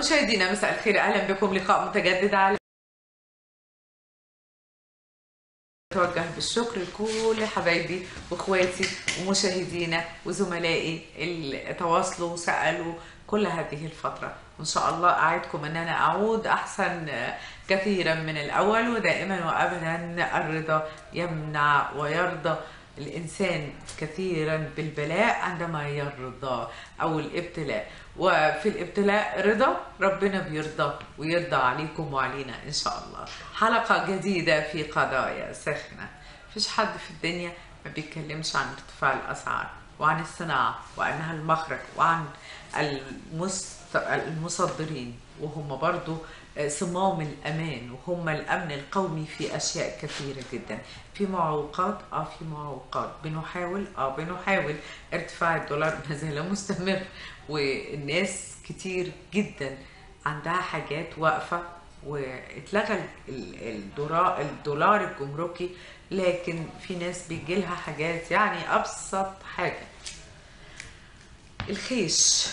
مشاهدينا مساء الخير. أهلا بكم. لقاء متجدد على أتوجه بالشكر لكل حبايبي وإخواتي ومشاهدينا وزملائي اللي تواصلوا وسألوا كل هذه الفترة. وإن شاء الله أعدكم أن أنا أعود أحسن كثيرا من الأول ودائما وأبدا الرضا يمنع ويرضى. الإنسان كثيرا بالبلاء عندما يرضى أو الإبتلاء. وفي الإبتلاء رضا ربنا بيرضى ويرضى عليكم وعلينا إن شاء الله. حلقة جديدة في قضايا ساخنة فيش حد في الدنيا ما بيتكلمش عن ارتفاع الأسعار وعن الصناعة وأنها المخرج وعن. المصدرين. وهم برضو صمام الأمان وهم الأمن القومي في أشياء كثيرة جدا. في معوقات آه في معوقات بنحاول آه بنحاول. ارتفاع الدولار ما زال مستمر والناس كتير جدا عندها حاجات واقفة واتلغى الدولار الدولار الجمركي لكن في ناس بيجي لها حاجات يعني أبسط حاجة. الخيش.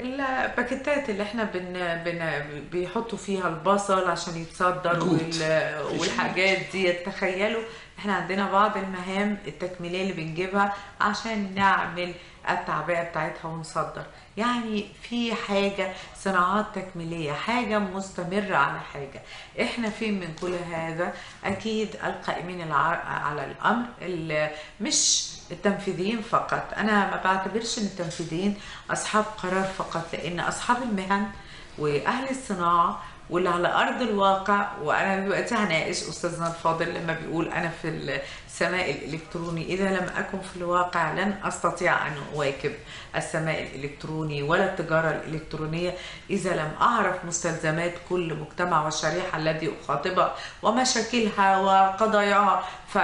الباكيتات اللي إحنا بن بن بيحطوا فيها البصل عشان يتصدر وال والحاجات دي تخيلوا إحنا عندنا بعض المهام التكميلية اللي بنجيبها عشان نعمل التعبئة بتاعتها ونصدر يعني في حاجة صناعات تكميلية حاجة مستمرة على حاجة. إحنا فين من كل هذا أكيد القائمين على الأمر مش التنفيذيين فقط. أنا ما بعتبرش إن التنفيذيين أصحاب قرار فقط لأن أصحاب المهن وأهل الصناعة واللي على أرض الواقع وأنا دلوقتي هناقش أستاذنا الفاضل لما بيقول أنا في السماء الإلكتروني. إذا لم أكن في الواقع لن أستطيع أن أواكب السماء الإلكتروني ولا التجارة الإلكترونية. إذا لم أعرف مستلزمات كل مجتمع والشريحة الذي اخاطبها ومشاكلها وقضاياها ف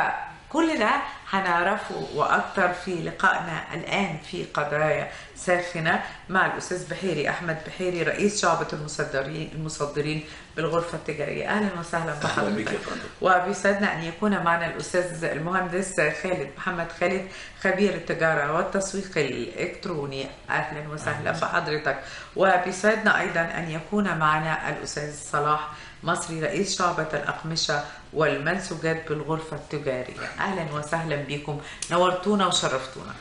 كل ده هنعرفه وأكثر في لقائنا الآن في قضايا ساخنة مع الأستاذ بحيري أحمد بحيري رئيس شعبة المصدرين المصدرين بالغرفة التجارية. أهلا وسهلا بحضرتك. وبيسعدنا أن يكون معنا الأستاذ المهندس خالد محمد خالد خبير التجارة والتسويق الإلكتروني. أهلا وسهلا بحضرتك. وبيسعدنا أيضا أن يكون معنا الأستاذ صلاح مصري رئيس شعبة الأقمشة والمنسوجات بالغرفة التجارية أهلا وسهلا بكم. نورتونا وشرفتونا.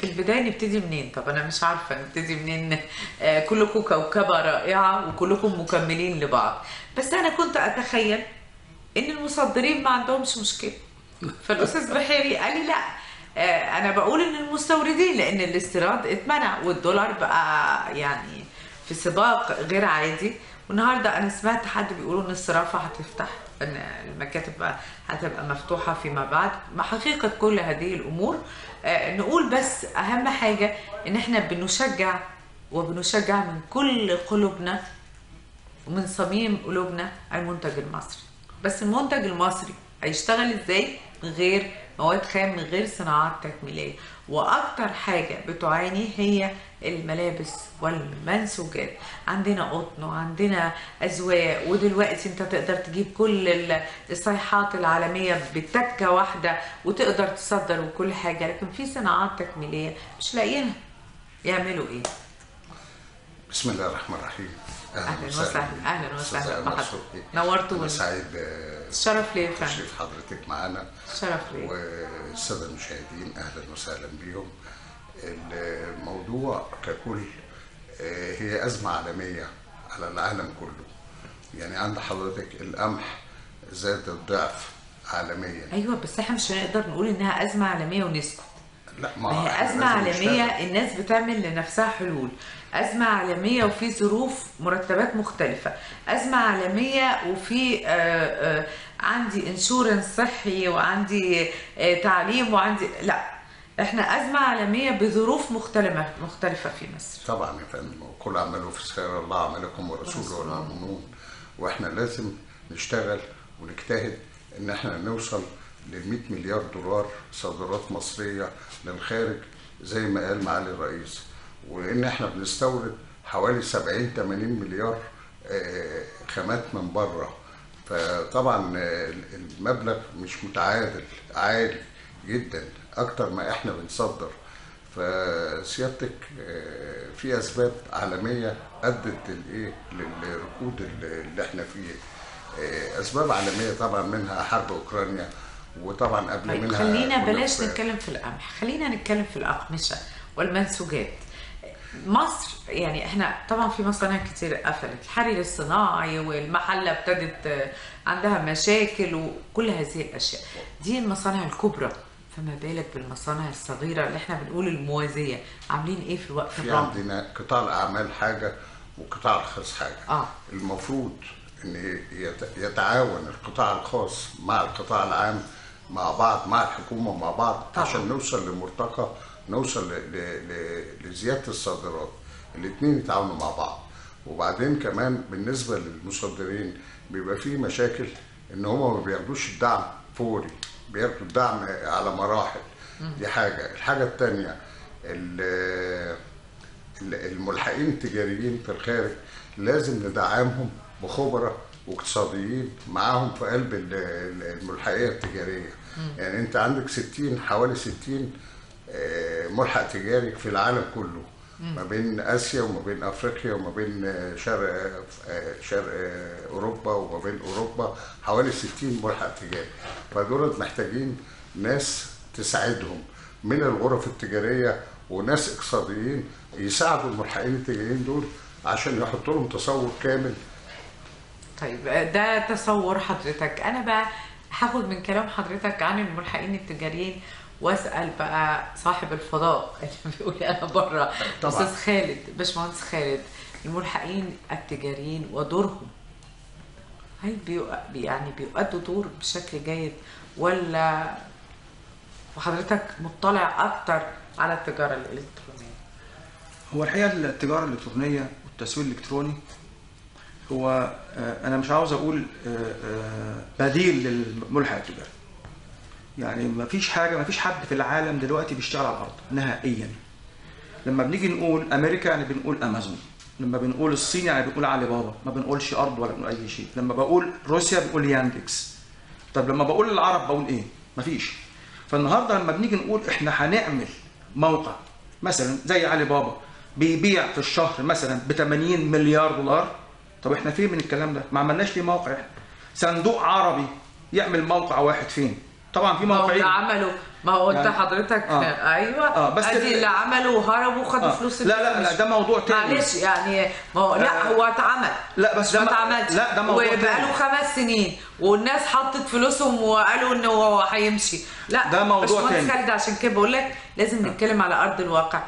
في البداية نبتدي منين؟ طب أنا مش عارفة نبتدي منين. آه كلكم كوكبة رائعة وكلكم مكملين لبعض. بس أنا كنت أتخيل إن المصدرين ما عندهمش مشكلة. فالأستاذ بحيري قال لي لا. آه أنا بقول إن المستوردين لأن الاستيراد اتمنع والدولار بقى يعني في سباق غير عادي. والنهاردة أنا سمعت حد بيقولوا إن الصرافة هتفتح إن المكاتب هتبقى مفتوحة فيما بعد. مع حقيقة كل هذه الأمور آه نقول بس أهم حاجة إن إحنا بنشجع وبنشجع من كل قلوبنا ومن صميم قلوبنا المنتج المصري. بس المنتج المصري هيشتغل إزاي غير مواد خام غير صناعات تكميلية. وأكتر حاجة بتعاني هي الملابس والمنسوجات. عندنا قطن وعندنا أزواق ودلوقتي أنت تقدر تجيب كل الصيحات العالمية بتكة واحدة وتقدر تصدر وكل حاجة لكن في صناعات تكميلية مش لاقيينها. يعملوا إيه؟ بسم الله الرحمن الرحيم. أهلا وسهلا. أهلا وسهلا بحضرتك نورتونا. أنا سعيد الشرف ليا فندم تشريف حضرتك معانا شرف ليا والساده المشاهدين أهلا وسهلا بيهم. الموضوع ككل هي أزمة عالمية على العالم كله. يعني عند حضرتك القمح زاد الضعف عالميا. أيوه بس إحنا مش هنقدر نقول إنها أزمة عالمية ونسكت. لا ما هي أزمة عالمية الناس بتعمل لنفسها حلول. أزمة عالمية وفي ظروف مرتبات مختلفة. أزمة عالمية وفي آآ آآ عندي انشورنس صحي وعندي تعليم وعندي لا. إحنا أزمة عالمية بظروف مختلفه مختلفة في مصر. طبعا يا فندم وكل عمله في خير الله عملكم ورسوله والمؤمنون. وإحنا لازم نشتغل ونجتهد إن إحنا نوصل لل 100 مليار دولار صادرات مصرية للخارج زي ما قال معالي الرئيس. وإن إحنا بنستورد حوالي 70 80 مليار خامات من بره. فطبعا المبلغ مش متعادل عالي جدا أكتر ما إحنا بنصدر. فسيادتك آه، في اسباب عالمية أدت للايه للركود اللي إحنا فيه. آه، أسباب عالمية طبعا منها حرب أوكرانيا وطبعا قبل طيب منها خلينا بلاش نتكلم في القمح. خلينا نتكلم في الأقمشة والمنسوجات. مصر يعني إحنا طبعا في مصانع كتير قفلت. الحرير الصناعي والمحلة ابتدت آه، عندها مشاكل وكل هذه الأشياء. دي المصانع الكبرى. فما بالك بالمصانع الصغيرة اللي إحنا بنقول الموازية. عاملين إيه في الوقت في عندنا قطاع الأعمال حاجة وقطاع الخاص حاجة. آه. المفروض إن يت- يتعاون القطاع الخاص مع القطاع العام مع بعض مع الحكومة مع بعض طبعا. عشان نوصل لمرتقى نوصل لزيادة الصادرات. الاثنين يتعاونوا مع بعض. وبعدين كمان بالنسبة للمصدرين بيبقى في مشاكل إن هم ما بياخدوش الدعم فوري بياخدوا الدعم على مراحل. دي حاجة. الحاجة الثانية الملحقين التجاريين في الخارج لازم ندعمهم بخبراء واقتصاديين معاهم في قلب ال- ال- الملحقية التجارية. يعني أنت عندك 60 حوالي 60 آه، ملحق تجاري في العالم كله. ما بين آسيا وما بين أفريقيا وما بين آه، شرق آه، شرق آه، أوروبا وما بين أوروبا حوالي 60 ملحق تجاري. فدول محتاجين ناس تساعدهم من الغرف التجارية وناس اقتصاديين يساعدوا الملحقين التجاريين دول عشان يحطوا لهم تصور كامل. طيب ده تصور حضرتك. أنا بقى هاخد من كلام حضرتك عن الملحقين التجاريين واسأل بقى صاحب الفضاء اللي بيقول لي أنا بره طبعاً. أستاذ خالد باشمهندس خالد الملحقين التجاريين ودورهم هل. يعني بيؤدوا دور بشكل جيد ولا وحضرتك مطلع أكتر على التجارة الإلكترونية هو الحقيقة التجارة الإلكترونية والتسويق الإلكتروني هو آه، أنا مش عاوز أقول آه، آه، بديل للملحق التجاري يعني ما فيش حاجة ما فيش حد في العالم دلوقتي بيشتغل على الأرض نهائيا. لما بنيجي نقول أمريكا يعني بنقول أمازون لما بنقول الصين يعني بنقول علي بابا ما بنقولش أرض ولا بنقول أي شيء. لما بقول روسيا بنقول ياندكس. طب لما بقول العرب بقول إيه؟ مفيش فالنهاردة لما بنيجي نقول إحنا هنعمل موقع مثلا زي علي بابا بيبيع في الشهر مثلا ب 80 مليار دولار. طب إحنا فين من الكلام ده؟ ما عملناش ليه موقع. إحنا صندوق عربي يعمل موقع واحد فين؟ طبعا في ما موقعين اللي عملوا ما هو انت يعني- حضرتك آه. أيوه آه، بس ادي ال- اللي عملوا وهربوا وخدوا آه. فلوس لا لا لا ده موضوع تاني معلش يعني ما هو لا آه. هو اتعمل لا، بس ده ده- اتعمل لا، ده موضوع وبقاله تاني. خمس سنين والناس حطت فلوسهم وقالوا انه هو هيمشي لا ده موضوع تاني. خالد عشان كده بقول لك لازم نتكلم على أرض الواقع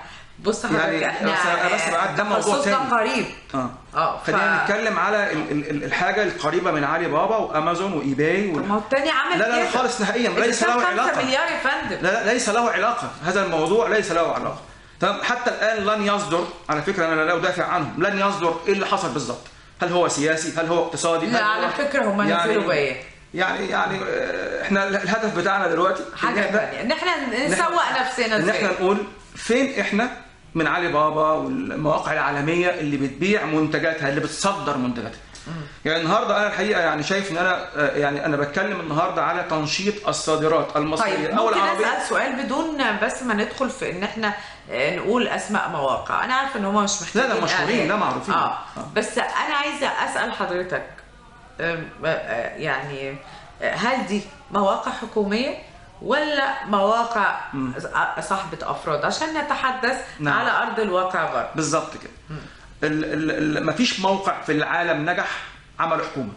بص حضرتك يعني إحنا بس بعد ده موضوع تاني. قريب آه. آه ف... خلينا نتكلم على ال- ال- ال- الحاجة القريبة من علي بابا وأمازون وإيباي وال... ما هو التاني عمل لا لا كده. خالص نهائيا ليس له علاقة. مليار يا فندم. لا لا ليس له علاقة. هذا الموضوع ليس له علاقة. تمام؟ حتى الآن لن يصدر على فكرة أنا لا أدافع عنهم لن يصدر إيه اللي حصل بالظبط هل هو سياسي؟ هل هو اقتصادي؟ هل لا هو على فكرة هم نزلوا بيان يعني يعني آه، إحنا الهدف بتاعنا دلوقتي حاجة ثانية إن إحنا نسوق نفسنا إن إحنا إزاي نقول فين إحنا من علي بابا والمواقع العالمية اللي بتبيع منتجاتها اللي بتصدر منتجاتها يعني النهارده أنا الحقيقة يعني شايف إن أنا آه، يعني أنا بتكلم النهارده على تنشيط الصادرات المصرية طيب أو العربيه أسأل سؤال بدون بس ما ندخل في إن إحنا آه، نقول أسماء مواقع أنا عارفة إن هم مش محتاجين لا، مشهورين، إعلان. لا، معروفين. آه آه. بس أنا عايزة أسأل حضرتك آه، آه، يعني آه، هل دي مواقع حكومية ولا مواقع صاحبة أفراد عشان نتحدث نعم. على أرض الواقع برضه بالظبط كده ال ال ال مفيش موقع في العالم نجح عمل حكومة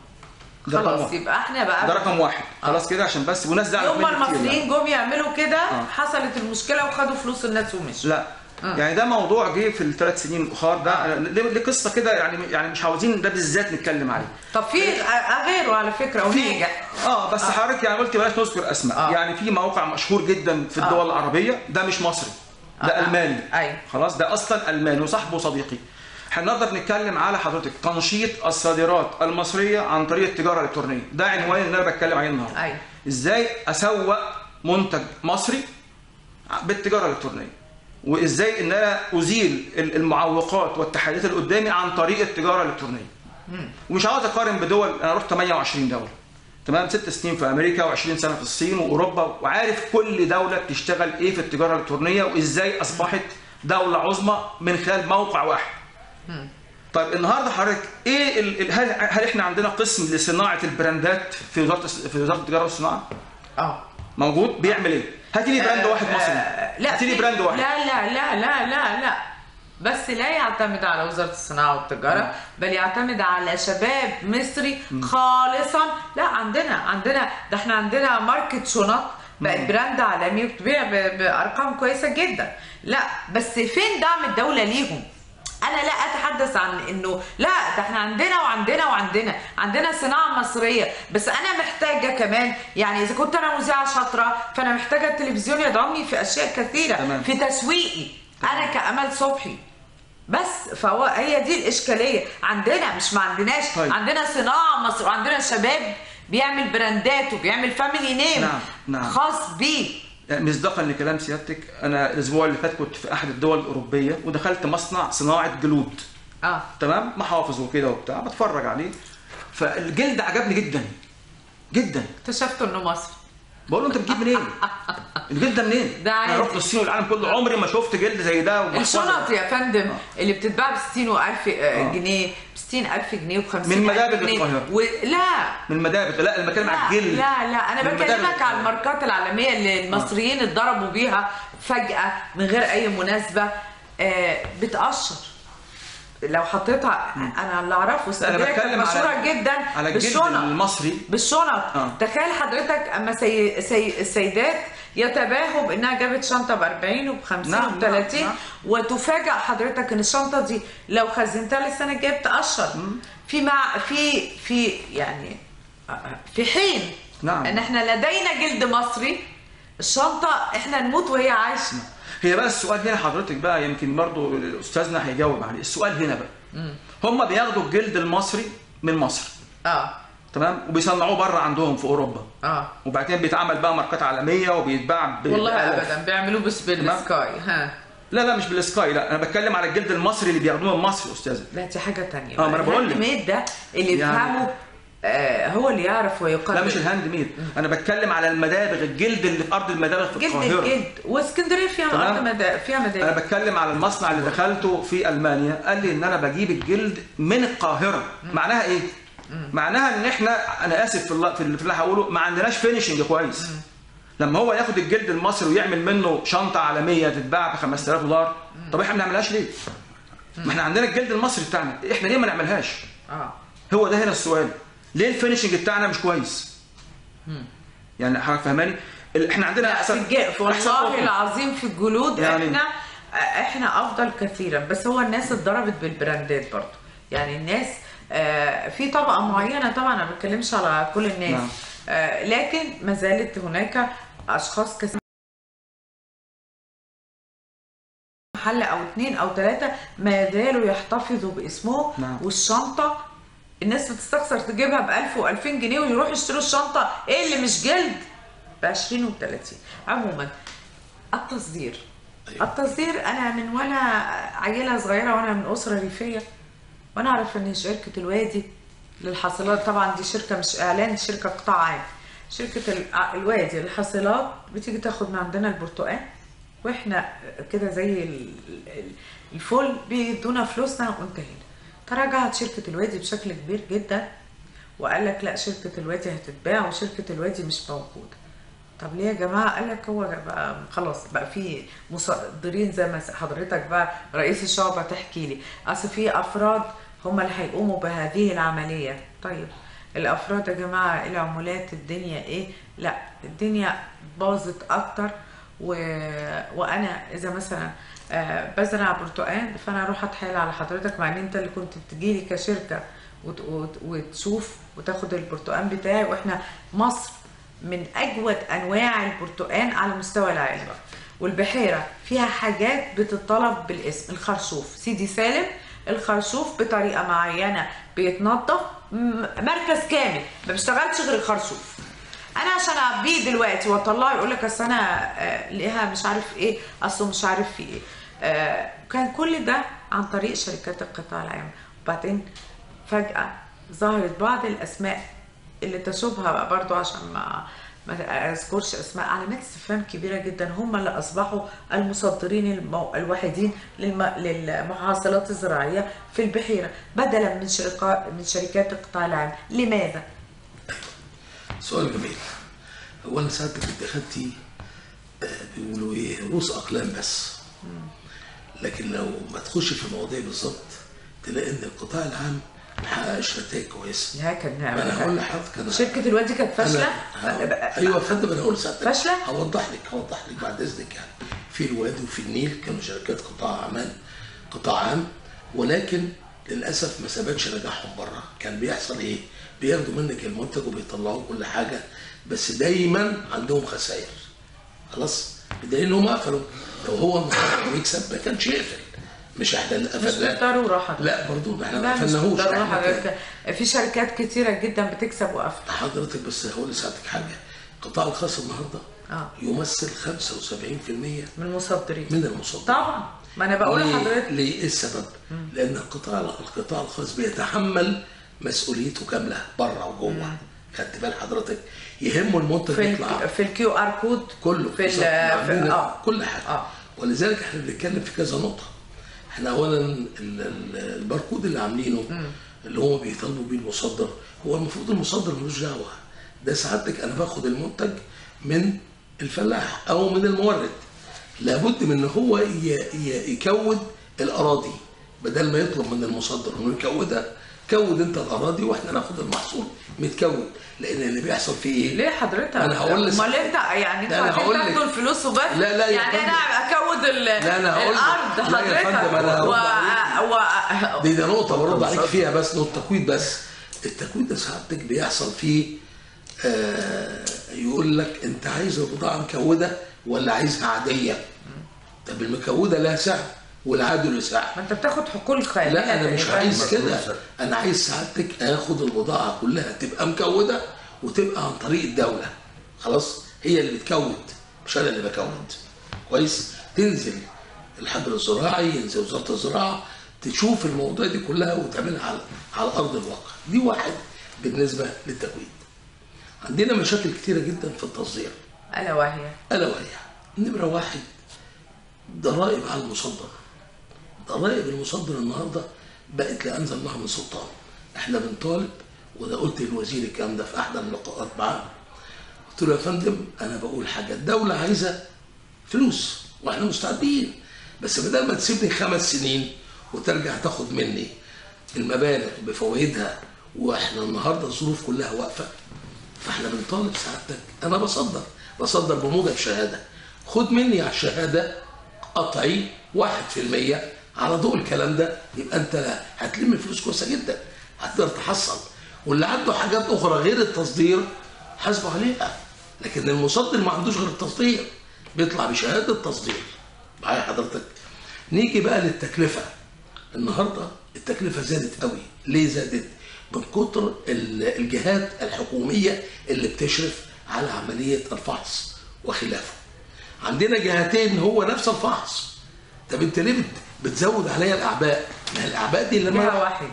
ده خلاص. يبقى إحنا بقى ده رقم واحد خلاص كده عشان بس وناس زعلت يوم ما يعني. المصريين جم يعملوا كده آه. حصلت المشكلة وخدوا فلوس الناس ومشوا لا يعني ده موضوع جه في الثلاث سنين الأخر ده ليه قصة كده يعني يعني مش عاوزين ده بالذات نتكلم عليه. طب في غ- غيره على فكرة وناجح. آه بس حضرتك يعني قلت بلاش نذكر أسماء. آه. يعني في موقع مشهور جدا في الدول العربية ده مش مصري ده آه. ألماني. أيوة. خلاص ده أصلا ألماني وصاحبه صديقي. إحنا النهارده بنتكلم على حضرتك تنشيط الصادرات المصرية عن طريق التجارة الإلكترونية. ده عنوان اللي أنا بتكلم عليه النهارده. أيوة. إزاي أسوق منتج مصري بالتجارة الإلكترونية؟ وإزاي إن أنا أزيل المعوقات والتحديات اللي قدامي عن طريق التجارة الإلكترونية. ومش عاوز أقارن بدول أنا رحت 28 دولة. تمام؟ ست سنين في أمريكا و20 سنة في الصين وأوروبا وعارف كل دولة بتشتغل إيه في التجارة الإلكترونية وإزاي أصبحت دولة عظمى من خلال موقع واحد. طيب النهارده حضرتك إيه. ال- هل... هل إحنا عندنا قسم لصناعة البراندات في وزارة في وزارة التجارة والصناعة؟ آه. موجود؟ بيعمل إيه؟ هاتي لي براند واحد مصري. آه، لا هاتي لي brand واحد. لا لا لا لا لا لا. بس لا يعتمد على وزارة الصناعة والتجارة بل يعتمد على شباب مصري خالصا. لا عندنا عندنا ده إحنا عندنا ماركة شنط بقت براند عالمي وبتبيع ب- بأرقام كويسة جدا. لا بس فين دعم الدولة ليهم؟ أنا لا أتحدث عن إنه لا ده إحنا عندنا وعندنا وعندنا عندنا صناعة مصرية. بس أنا محتاجة كمان يعني إذا كنت أنا مذيعة شاطرة فأنا محتاجة التلفزيون يدعمني في أشياء كثيرة تمام. في تسويقي. أنا كأمل صبحي. بس فهو هي دي الإشكالية. عندنا مش ما عندناش. طيب. عندنا صناعة مصر وعندنا شباب بيعمل براندات وبيعمل family name نعم، نعم. خاص بيه. مصداقا لكلام سيادتك أنا الأسبوع اللي فات كنت في أحد الدول الأوروبية ودخلت مصنع صناعة جلود. آه. تمام؟ محافظ وكده وبتاع بتفرج عليه. فالجلد عجبني جدا جدا. اكتشفت إنه مصري بقول له انت بتجيب منين؟ الجلد ده منين؟ ده أنا عادي. رحت الصين والعالم كله عمري ما شفت جلد زي ده. الشنط يا فندم اللي بتتباع ب 60 و1000 آه. جنيه ب 60000 جنيه و 50 من مدابغ القاهرة. و... لا من المدابغ لا أنا بتكلم على الجلد لا لا أنا بكلمك على الماركات العالمية اللي المصريين اتضربوا بيها فجأة من غير أي مناسبة آه بتقشر لو حطيتها أنا اللي أعرفه إسكندرية كانت مشهورة على جدا على بالشنط المصري. بالشنط آه. تخيل حضرتك أما سي... سي... السيدات يتباهوا بإنها جابت شنطة ب 40 وب 50 نعم، وب 30 نعم، نعم. وتفاجئ حضرتك إن الشنطة دي لو خزنتها للسنة الجاية بتقشر في مع في في يعني في حين نعم. إن إحنا لدينا جلد مصري الشنطة إحنا نموت وهي عايشة. هي بقى السؤال هنا حضرتك بقى يمكن برضو استاذنا هيجاوب عليه. السؤال هنا بقى. هم بياخدوا الجلد المصري من مصر. آه. تمام؟ وبيصنعوه بره عندهم في أوروبا. آه. وبعدين بيتعمل بقى ماركات عالمية وبيتباع والله. ابدا. بيعملوه بس بالسكاي. ها. لا لا مش بالسكاي. لا أنا بتكلم على الجلد المصري اللي بياخدوه من مصر يا أستاذة. لا دي حاجة تانية. آه، ما أنا بقول لك. ده اللي يعني- هو اللي يعرف ويقدر لا مش ال hand made. أنا بتكلم على المدابغ الجلد اللي في أرض المدابغ في جلد القاهرة. الجلد. واسكندرية فيها. أرض مدا... فيها أنا مدارس بتكلم على المصنع اللي دخلته في ألمانيا. قال لي إن أنا بجيب الجلد من القاهرة. معناها إيه؟ معناها إن إحنا أنا آسف في اللي في اللي هقوله ما عندناش finishing كويس. لما هو ياخد الجلد المصري ويعمل منه شنطة عالمية تتباع ب 5000 دولار طب إحنا ما بنعملهاش ليه؟ ما إحنا عندنا الجلد المصري بتاعنا. إحنا ليه ما نعملهاش؟ آه. هو ده هنا السؤال. ليه ال finishing بتاعنا مش كويس يعني حضرتك فاهماني ال- إحنا عندنا احسن والله. العظيم في الجلود يعني- إحنا إحنا أفضل كثيرا بس هو الناس اتضربت بالبراندات برضه يعني الناس آه، في طبقة معينة طبعا أنا ما بتكلمش على كل الناس نعم. آه، لكن ما زالت هناك أشخاص كثير محل أو اثنين أو ثلاثة ما زالوا يحتفظوا باسمهم نعم. والشنطة الناس بتستخسر تجيبها ب 1000 و 2000 جنيه ويروحوا يشتروا الشنطة. إيه اللي مش جلد؟ ب 20 و 30 عموما التصدير. التصدير أنا من وأنا عيلة صغيرة وأنا من أسرة ريفية وأنا أعرف إن شركة الوادي للحاصلات طبعا دي شركة مش إعلان شركة قطاع عام. شركة ال- الوادي للحاصلات بتيجي تاخد من عندنا البرتقال وإحنا كده زي ال- ال- الفل بيدونا فلوسنا وانتهينا. تراجعت شركة الوادي بشكل كبير جدا وقال لك لا شركة الوادي هتتباع وشركة الوادي مش موجودة. طب ليه يا جماعة؟ قال لك هو بقى خلاص بقى في مصدرين زي ما حضرتك بقى رئيس الشعبة تحكي لي. أصل في أفراد هم اللي هيقوموا بهذه العملية. طيب الأفراد يا جماعة العمولات الدنيا إيه؟ لا الدنيا باظت أكتر و... وأنا إذا مثلا بزرع برتقال فأنا أروح اتحايل على حضرتك مع إن أنت اللي كنت بتجيلي كشركة وت... وت... وتشوف وتاخد البرتقال بتاعي وإحنا مصر من أجود أنواع البرتقال على مستوى العالم والبحيرة فيها حاجات بتطلب بالاسم الخرشوف. سيدي سالم الخرشوف بطريقة معينة بيتنضف م- مركز كامل ما بيشتغلش غير الخرشوف. أنا عشان أعبيه دلوقتي وأطلعه يقول لك أصل أنا آه، ليها مش عارف إيه أصله مش عارف في إيه. آه، كان كل ده عن طريق شركات القطاع العام. وبعدين فجأة ظهرت بعض الأسماء اللي تشوبها برضو عشان ما ما أذكرش أسماء. علامات استفهام كبيرة جدا. هم اللي أصبحوا المصدرين المو... الوحيدين للم... للمحاصيلات الزراعية في البحيرة بدلا من شركات من شركات القطاع العام. لماذا؟ سؤال جميل. هو أنا ساعتك انت خدتي آه، بيقولوا إيه رؤوس أقلام بس. لكن لو ما تخش في المواضيع بالظبط تلاقي إن القطاع العام ما حققش نتائج كويسة. يا كان ما أنا هقول لحضرتك أنا شركة الوادي كانت فاشلة؟ أيوه يا فندم أنا هقول ساعتك فاشلة؟ هوضح لك هوضح لك بعد إذنك يعني. في الوادي وفي النيل كانوا شركات قطاع اعمال قطاع عام ولكن للأسف ما ثبتش نجاحهم بره. كان بيحصل إيه؟ بياخدوا منك المنتج وبيطلعوا كل حاجة بس دايما عندهم خسائر. خلاص؟ بدليل انهم قفلوا. لو هو بيكسب ما كانش يقفل مش إحنا اللي مش قفلناه بالضرورة حضرتك. لا برضو إحنا ما لا مش قفلناهوش بالضرورة إحنا كده. حضرتك في شركات كتيرة جدا بتكسب وقفل حضرتك بس هقول لساعتك حاجة. القطاع الخاص النهارده آه. يمثل 75% من المصدرين. من المصدر طبعا. ما أنا بقول لحضرتك. ليه؟ إيه السبب؟ لأن القطاع القطاع الخاص بيتحمل مسؤوليته كاملة بره وجوه. خدت بال حضرتك؟ يهمه المنتج في يطلع. في ال QR code كله في. في آه. كل حاجة. آه. ولذلك إحنا بنتكلم في كذا نقطة. إحنا اولا ال- ال- الباركود اللي عاملينه اللي هو بيطالبوا بيه المصدر هو المفروض المصدر ملوش دعوة. ده سعادتك أنا باخد المنتج من الفلاح أو من المورد. لابد من إن هو يكود الأراضي بدل ما يطلب من المصدر إنه يكودها كود انت الاراضي وإحنا ناخد المحصول متكود لأن اللي بيحصل فيه إيه؟ ليه حضرتك؟ أنا هقول لك- امال انت يعني لا، أنا أنتوا هقول عايزين لك. تاخدوا الفلوس وبس؟ لا، لا يا يعني فندم. أنا اكود لا، أنا هقول. الأرض لا يا حضرتك فندم، أنا هرد و... و... دي ده نقطة برد عليك فيها بس نقطة تكويد بس التكويد ده سعادتك بيحصل فيه آه يقول لك أنت عايز البضاعة مكودة ولا عايزها عادية؟ طب المكودة لها سعر والعادي له سعر ما أنت بتاخد خيالية لا أنا مش تقريباً. عايز كده. أنا عايز سعادتك آخد البضاعة كلها تبقى مكودة وتبقى عن طريق الدولة. خلاص؟ هي اللي بتكود مش أنا اللي بكود كويس؟ تنزل الحجر الزراعي ينزل وزارة الزراعة تشوف المواضيع دي كلها وتعملها على على أرض الواقع. دي واحد بالنسبة للتكوين عندنا مشاكل كتيرة جدا في التصدير. ألا وهي. ألا وهي. نمرة واحد ضرائب على المصدر. ضرائب المصدر النهارده بقت لا انزل من سلطان. إحنا بنطالب وده قلت للوزير الكلام ده في احدى اللقاءات معاه قلت له يا فندم أنا بقول حاجة الدولة عايزة فلوس وإحنا مستعدين. بس بدل ما تسيبني خمس سنين وترجع تاخد مني المبالغ بفوائدها وإحنا النهارده الظروف كلها واقفة فإحنا بنطالب سعادتك. أنا بصدر بصدر بموجب شهادة. خد مني على الشهادة قطعي 1% على ضوء الكلام ده يبقى انت هتلم فلوس كويسة جدا هتقدر تحصل. واللي عنده حاجات أخرى غير التصدير حاسبه عليها. لكن المصدر ما عندوش غير التصدير. بيطلع بشهادة تصدير معايا حضرتك؟ نيجي بقى للتكلفة. النهارده التكلفة زادت قوي. ليه زادت؟ من كتر ال- الجهات الحكومية اللي بتشرف على عملية الفحص وخلافه. عندنا جهتين هو نفس الفحص. طب انت ليه بتزود عليا الأعباء. ما هي الأعباء دي باب لما واحد.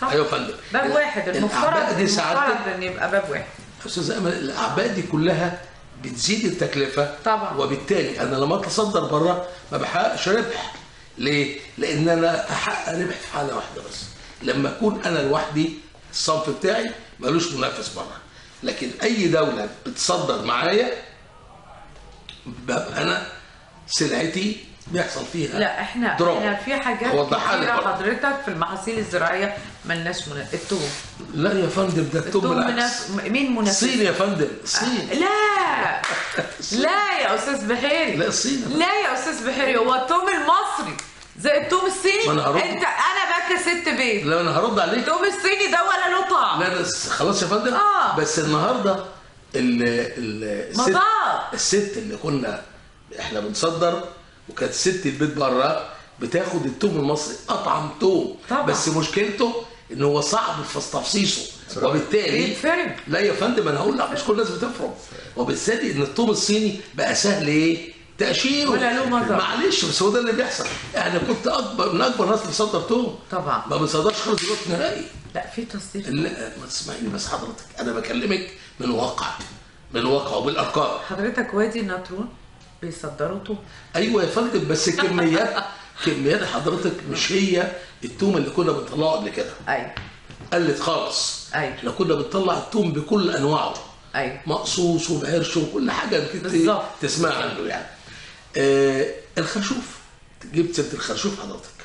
صح؟ أيوه يا فندم. باب واحد. المفترض دي المفترض إن يبقى باب واحد. أستاذ امل الأعباء دي كلها بتزيد التكلفة. طبعا. وبالتالي أنا لما اتصدر بره ما بحققش ربح. ليه؟ لأن أنا أحقق ربح في حالة واحدة بس. لما أكون أنا لوحدي الصنف بتاعي ملوش منافس بره لكن أي دولة بتصدر معايا ببقى أنا سلعتي بيحصل فيها لا إحنا دروب. إحنا في حاجات كتيرة. حضرتك في المحاصيل الزراعية ملناش من التوم لا يا فندم ده التوم التوم بالعكس. مين منافس الصين يا فندم الصين لا لا يا أستاذ بحيري لا، الصين. لا يا أستاذ بحيري هو التوم المصري زي التوم الصيني ما أنا هرد. انت أنا بقى كست بيت لا أنا هرد عليك التوم الصيني ده ولا له طعم لا بس خلاص يا فندم آه. بس النهارده ال ال الست. الست اللي كنا إحنا بنصدر وكانت ست البيت بره بتاخد التوم المصري اطعم توم. طبعا. بس مشكلته إن هو صعب في تفصيصه وبالتالي بيتفرم. لا يا فندم أنا هقول لك مش كل الناس بتفرم وبالتالي إن التوم الصيني بقى سهل إيه؟ تاشير ولا له مذر. معلش بس هو ده اللي بيحصل. إحنا كنت أكبر من أكبر ناس بتصدر توم. طبعا. ما بنصدرش خالص دلوقتي نهائي لا في تصدير. لا ما تسمعيني بس حضرتك. أنا بكلمك من واقع من واقع وبالأرقام. حضرتك وادي النطرون؟ بيصدروا طوب أيوه يا فندم بس كميات كميات حضرتك مش هي التوم اللي كنا بنطلعه قبل كده. أيوه. قلت خالص. أيوة. إحنا كنا بنطلع التوم بكل أنواعه. أيوه. مقصوص وبعرش وكل حاجة بالظبط. تسمع عنه يعني. آه الخرشوف. جبت سيرة الخرشوف حضرتك.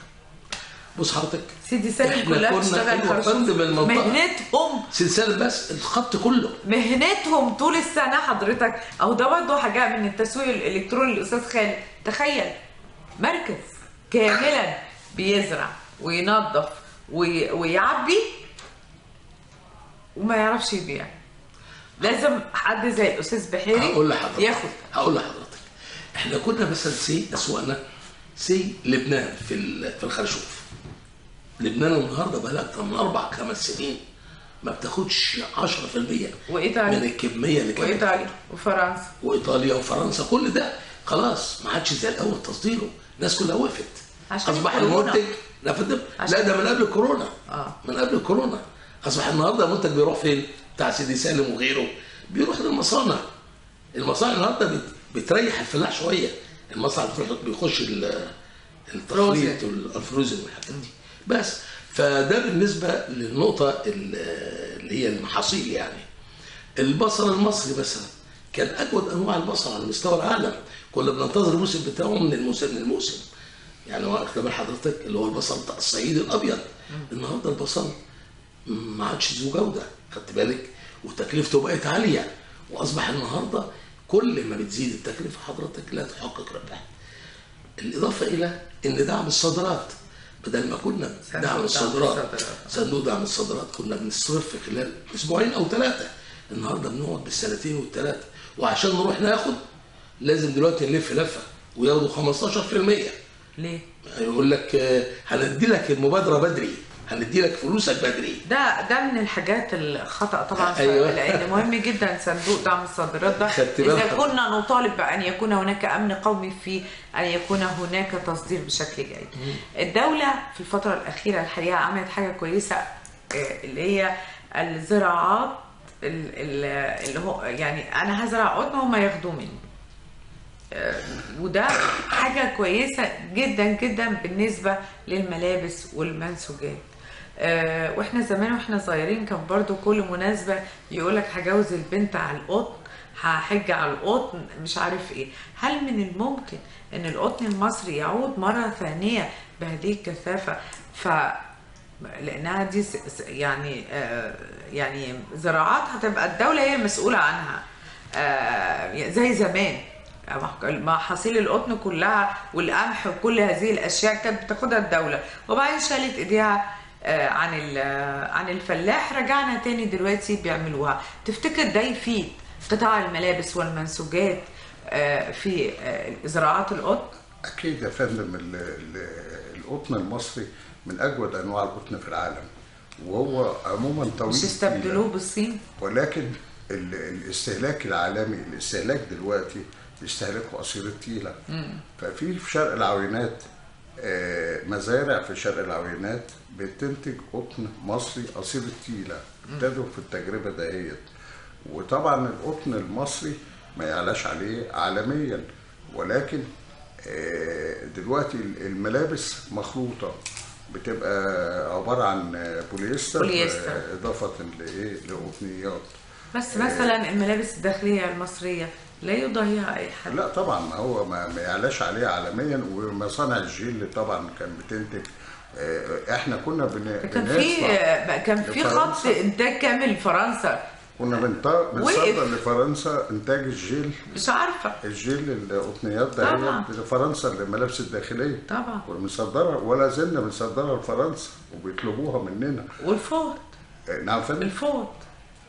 بص حضرتك سيدي سالم كلها بتشتغل المنطقة. مهنتهم. سلسلة بس الخط كله. مهنتهم طول السنة حضرتك. أهو ده برضه حاجة من التسويق الإلكتروني الاستاذ خالد. تخيل. مركز كاملا بيزرع وينظف وي... ويعبي وما يعرفش يبيع. لازم حد زي الأستاذ بحيري هقول لحضرتك. ياخد. هقول لحضرتك. إحنا كنا مثلا سي أسواقنا سي لبنان في في الخرشوف. لبنان النهارده بقى لها من أربع خمس سنين. ما بتاخدش 10% وإيطاليا. من الكمية اللي كانت. وايطاليا وفرنسا. وإيطاليا وفرنسا كل ده. خلاص ما عادش زي الأول تصديره. الناس كلها وقفت. أصبح. المنتج لا لا ده من قبل الكورونا. آه. من قبل الكورونا. أصبح النهارده المنتج بيروح فين؟ بتاع سيدي سالم وغيره. بيروح للمصانع. المصانع النهارده بت- بتريح الفلاح شوية. المصنع بيخش ال- التخليط والفروزن والحاجات دي. بس. فده بالنسبة للنقطة ال- اللي هي المحاصيل يعني. البصل المصري مثلا كان اجود أنواع البصل على مستوى العالم. كنا بننتظر الموسم بتاعه من الموسم للموسم. يعني هو اختبار حضرتك اللي هو البصل بتاع الصعيد الأبيض. النهارده البصل ما عادش ذو جودة خدت بالك؟ وتكلفته بقت عالية. وأصبح النهارده كل ما بتزيد التكلفة حضرتك لا تحقق ربح الإضافة إلى إن دعم الصادرات. بدل ما كنا دعم الصادرات. صندوق دعم الصادرات كنا بنصرف في خلال أسبوعين أو ثلاثة. النهارده بنقعد بالسنتين والثلاثة. وعشان نروح ناخد لازم دلوقتي نلف لفة وياخدوا 15% ليه؟ يقول لك آه، هندي لك المبادرة بدري. هندي لك فلوسك بدري ده ده من الحاجات الخطأ طبعا أيوة. لأن مهم جدا صندوق دعم الصادرات ده إذا. كنا نطالب بأن يكون هناك أمن قومي في أن يكون هناك تصدير بشكل جيد. الدولة في الفترة الأخيرة الحقيقة عملت حاجة كويسة آه، اللي هي الزراعات ال- ال- اللي هو يعني أنا هزرع قطن وهم ياخدوه مني. آه، وده حاجة كويسة جدا جدا بالنسبة للملابس والمنسوجات آه، وإحنا زمان وإحنا صغيرين كان برضو كل مناسبة يقولك هجوز البنت على القطن هحج على القطن مش عارف إيه. هل من الممكن ان القطن المصري يعود مرة ثانية بهذه الكثافة؟ ف لأنها دي يعني آه، يعني زراعات هتبقى الدولة هي المسؤولة عنها. آه، زي زمان. محاصيل القطن كلها والقمح وكل هذه الأشياء كانت بتاخدها الدولة. وبعدين شالت إيديها عن ال- آه، عن الفلاح. رجعنا تاني دلوقتي بيعملوها. تفتكر ده يفيد قطاع الملابس والمنسوجات آه، في آه، زراعات القطن؟ أكيد يا فندم ال- ال- القطن المصري من أجود أنواع القطن في العالم وهو عموما طويل مش استبدلوه بالصين؟ ولكن ال- الاستهلاك العالمي الاستهلاك دلوقتي بيستهلكوا قصير التيلة. ففي في شرق العوينات آه، مزارع في شرق العوينات بتنتج قطن مصري قصير التيلة. ابتدوا في التجربة دهيت وطبعا القطن المصري ما يعلاش عليه عالميا. ولكن آه، دلوقتي الملابس مخلوطه بتبقى عبارة عن بوليستر بوليستر. آه، إضافة لإيه؟ لقطنيات بس مثلا الملابس الداخلية المصرية لا يضاهيها أي حد. لا طبعا هو ما ما يعلاش عليه عالميا ومصانع الجيل طبعا كان بتنتج آه، إحنا كنا بن كان في بنصنع كان في خط. إنتاج كامل لفرنسا. كنا بنصدر. لفرنسا إنتاج الجيل. مش عارفة. الجيل القطنيات ده طبعا. هي لفرنسا الملابس الداخلية. طبعا. كنا بنصدرها ولا زلنا بنصدرها لفرنسا وبيطلبوها مننا. والفوط آه، نعم فندم. الفوط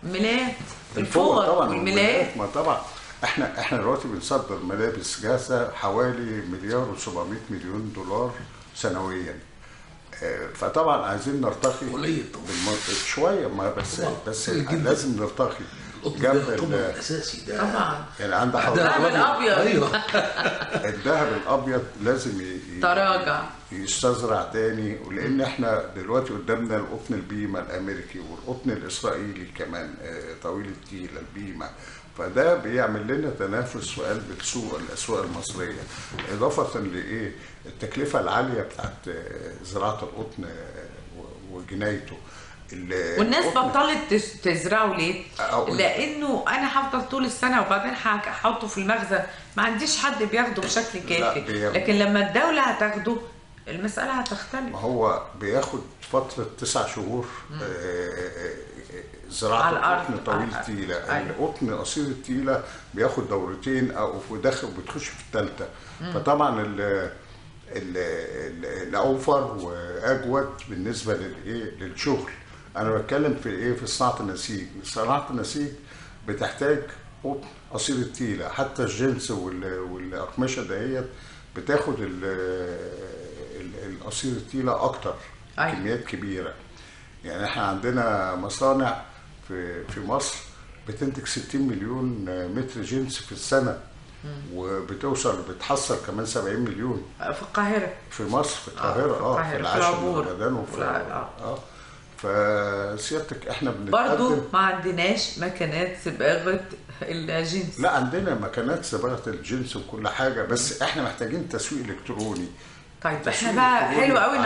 ميلاد. الفوط طبعا والملايات، ما طبعا. إحنا إحنا دلوقتي بنصدر ملابس جاهزة حوالي مليار و700 مليون دولار سنويا. آه، فطبعا عايزين نرتقي قليل شوية ما بس طبعا. بس. لازم نرتقي القطن جنب الأساسي ده. طبعا. يعني عند الذهب الأبيض. أيوه. الذهب الأبيض لازم تراجع. يستزرع تاني ولأن إحنا دلوقتي قدامنا القطن البيمة الأمريكي والقطن الإسرائيلي كمان آه، طويل التيله البيمة. فده بيعمل لنا تنافس في قلب السوق الأسواق المصرية. إضافة لإيه؟ التكلفة العالية بتاعت زراعة القطن وجنايته. ال- والناس بطلت تز- تزرعه ليه؟ لأنه أنا هفضل طول السنة وبعدين هحطه في المخزن. ما عنديش حد بياخده بشكل كافي. لكن لما الدولة هتاخده المسألة ما هتختلف هو بياخد فترة تسع شهور آه، زراعة على الأرض. القطن طويل آه، آه. التيلة أيوة. القطن قصير التيلة بياخد دورتين أو في داخل بتخش في الثالثة فطبعا ال ال- ال- الأوفر وأجود بالنسبة للإيه؟ للشغل. أنا بتكلم في إيه؟ في صناعة النسيج. صناعة النسيج بتحتاج قطن قصير التيلة حتى الجنس وال- والأقمشة دهيت بتاخد ال- ال- القصير التيلة أكتر. أيوة. كميات كبيرة. يعني إحنا عندنا مصانع في في مصر بتنتج 60 مليون متر جنس في السنة وبتوصل بتحصل كمان 70 مليون. في القاهرة. في مصر في القاهرة في آه في في العاشر وفي لا، آه. آه. فسيادتك إحنا بنتقدم. ما عندناش مكانات صباغه الجنس لا عندنا مكانات صباغة الجنس وكل حاجة بس إحنا محتاجين تسويق إلكتروني. طيب إحنا بقى. حلو قوي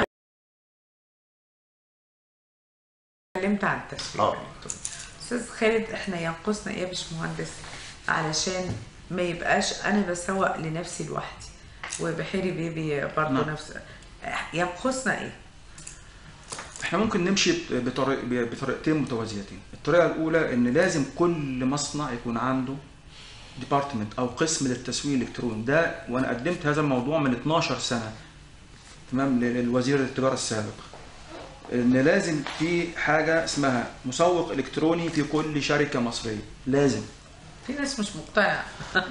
التسويق آه. الالكتروني أستاذ خالد إحنا ينقصنا إيه يا باشمهندس علشان ما يبقاش أنا بسوق لنفسي لوحدي وبحيري بيبي برضه نعم. نفس ينقصنا إيه؟ إحنا ممكن نمشي بطريق بطريقتين متوازيتين الطريقة الأولى إن لازم كل مصنع يكون عنده ديبارتمنت أو قسم للتسويق الإلكتروني ده وأنا قدمت هذا الموضوع من 12 سنة تمام للوزير التجارة السابق إن لازم في حاجة اسمها مسوق إلكتروني في كل شركة مصرية. لازم. في ناس مش مقتنعة.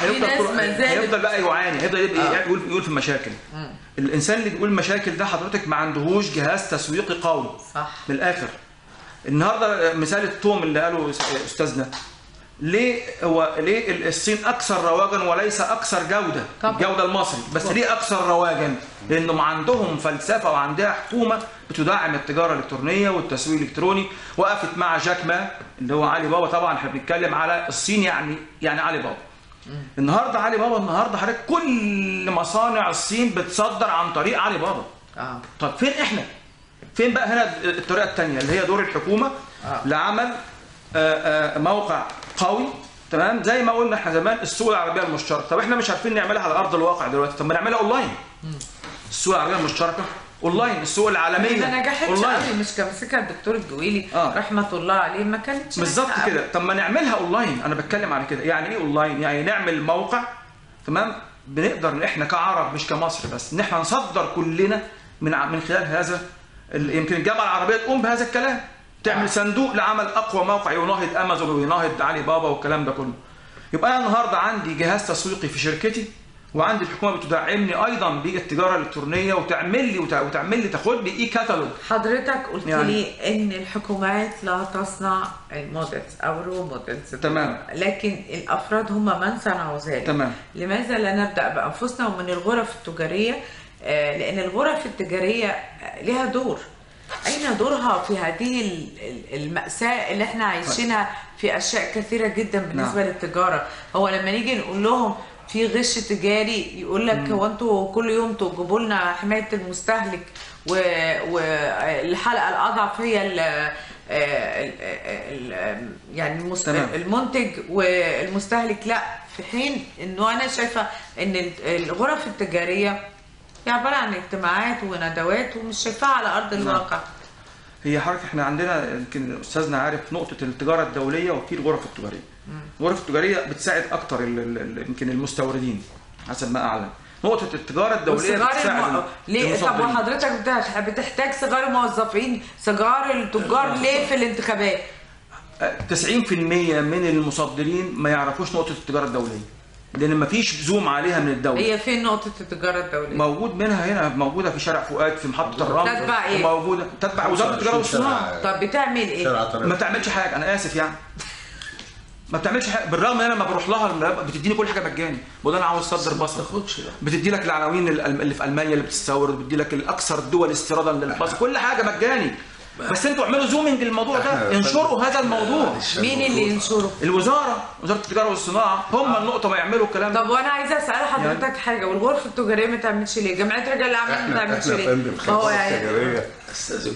هيفضل هيفضل بقى يعاني هيفضل آه. يقول يقول في مشاكل. الإنسان اللي بيقول مشاكل ده حضرتك ما عندهوش جهاز تسويقي قوي. صح. من الآخر. النهارده مثال التوم اللي قاله أستاذنا. ليه هو ليه الصين أكثر رواجا وليس أكثر جودة؟ طبعا. الجودة المصري. بس ليه أكثر رواجا؟ لانهم عندهم فلسفة وعندها حكومة بتدعم التجارة الإلكترونية والتسويق الإلكتروني. وقفت مع جاك ما اللي هو علي بابا. طبعا إحنا بنتكلم على الصين يعني يعني علي بابا. النهارده علي بابا النهارده حضرتك كل مصانع الصين بتصدر عن طريق علي بابا. آه. طب فين إحنا؟ فين بقى هنا الطريقة الثانية اللي هي دور الحكومة آه. لعمل آه، آه، موقع قوي تمام؟ زي ما قلنا إحنا زمان السوق العربية المشتركه طب إحنا مش عارفين نعملها على أرض الواقع دلوقتي. طب ما نعملها أونلاين. السوق العربيه المشتركة. اونلاين السوق العالمية. ما نجحتش اونلاين قوي مش كان مسكها الدكتور الجويلي آه. رحمة الله عليه ما كانتش بالظبط كده. طب ما نعملها أونلاين. أنا بتكلم على كده. يعني إيه أونلاين؟ يعني نعمل موقع تمام؟ بنقدر إن إحنا كعرب مش كمصر بس إن إحنا نصدر كلنا من من خلال هذا يمكن الجامعة العربية تقوم بهذا الكلام. تعمل صندوق لعمل أقوى موقع يناهض أمازون ويناهض علي بابا والكلام ده كله. يبقى أنا النهارده عندي جهاز تسويقي في شركتي. وعندي الحكومة بتدعمني أيضا بالتجاره الإلكترونية وتعمل لي وتع- وتعمل لي تاخد لي اي كاتالوج حضرتك قلت يعني- لي إن الحكومات لا تصنع ال models أو role models تمام. لكن الأفراد هم من صنعوا ذلك تمام. لماذا لا نبدأ بأنفسنا ومن الغرف التجارية آه، لأن الغرف التجارية لها دور أين دورها في هذه ال- ال- المأساة اللي إحنا عايشينها في أشياء كثيرة جدا بالنسبة نعم. للتجارة هو لما نيجي نقول لهم في غش تجاري يقول لك هو أنتوا كل يوم تجيبوا لنا حماية المستهلك والحلقة الأضعف هي ال ال- ال- يعني المست- تمام. المنتج والمستهلك. لا في حين إنه أنا شايفة إن ال- الغرف التجارية هي عبارة عن اجتماعات وندوات ومش شايفاها على أرض الواقع. هي حضرتك إحنا عندنا يمكن استاذنا عارف نقطة التجارة الدولية وفي الغرف التجارية. الغرف التجارية بتساعد أكتر يمكن المستوردين حسب ما أعلم. نقطة التجارة الدولية بتساعد الم... ليه طب. وحضرتك بتح- بتحتاج صغار الموظفين صغار التجار ليه في الانتخابات 90% من المصدرين ما يعرفوش نقطة التجارة الدولية. لأن مفيش زوم عليها من الدولة. هي فين نقطة التجارة الدولية؟ موجود منها هنا موجودة في شارع فؤاد في محطة الرمل. تتبع إيه؟ موجودة تتبع وزارة التجارة والصناعة. طب بتعمل إيه؟ ما تعملش حاجة. أنا آسف يعني. ما بتعملش حاجة. بالرغم إن أنا لما بروح لها بتديني كل حاجة مجاني. بقول أنا عاوز اصدر ما بصل تاخدش. لا. بتدي لك العناوين اللي في ألمانيا اللي بتستورد. بتدي لك الأكثر الدول استيرادا للبصل كل حاجة مجاني. بس أنتوا اعملوا زومنج للموضوع ده انشروا هذا الموضوع مين اللي ينشره؟ الوزارة وزارة التجارة والصناعة هم النقطة ما يعملوا الكلام ده طب وأنا عايزة أسأل حضرتك حاجة والغرفة التجارية ما تعملش ليه؟ جمعية رجال الأعمال ما تعملش إحنا ليه؟ فندم ما هو يعني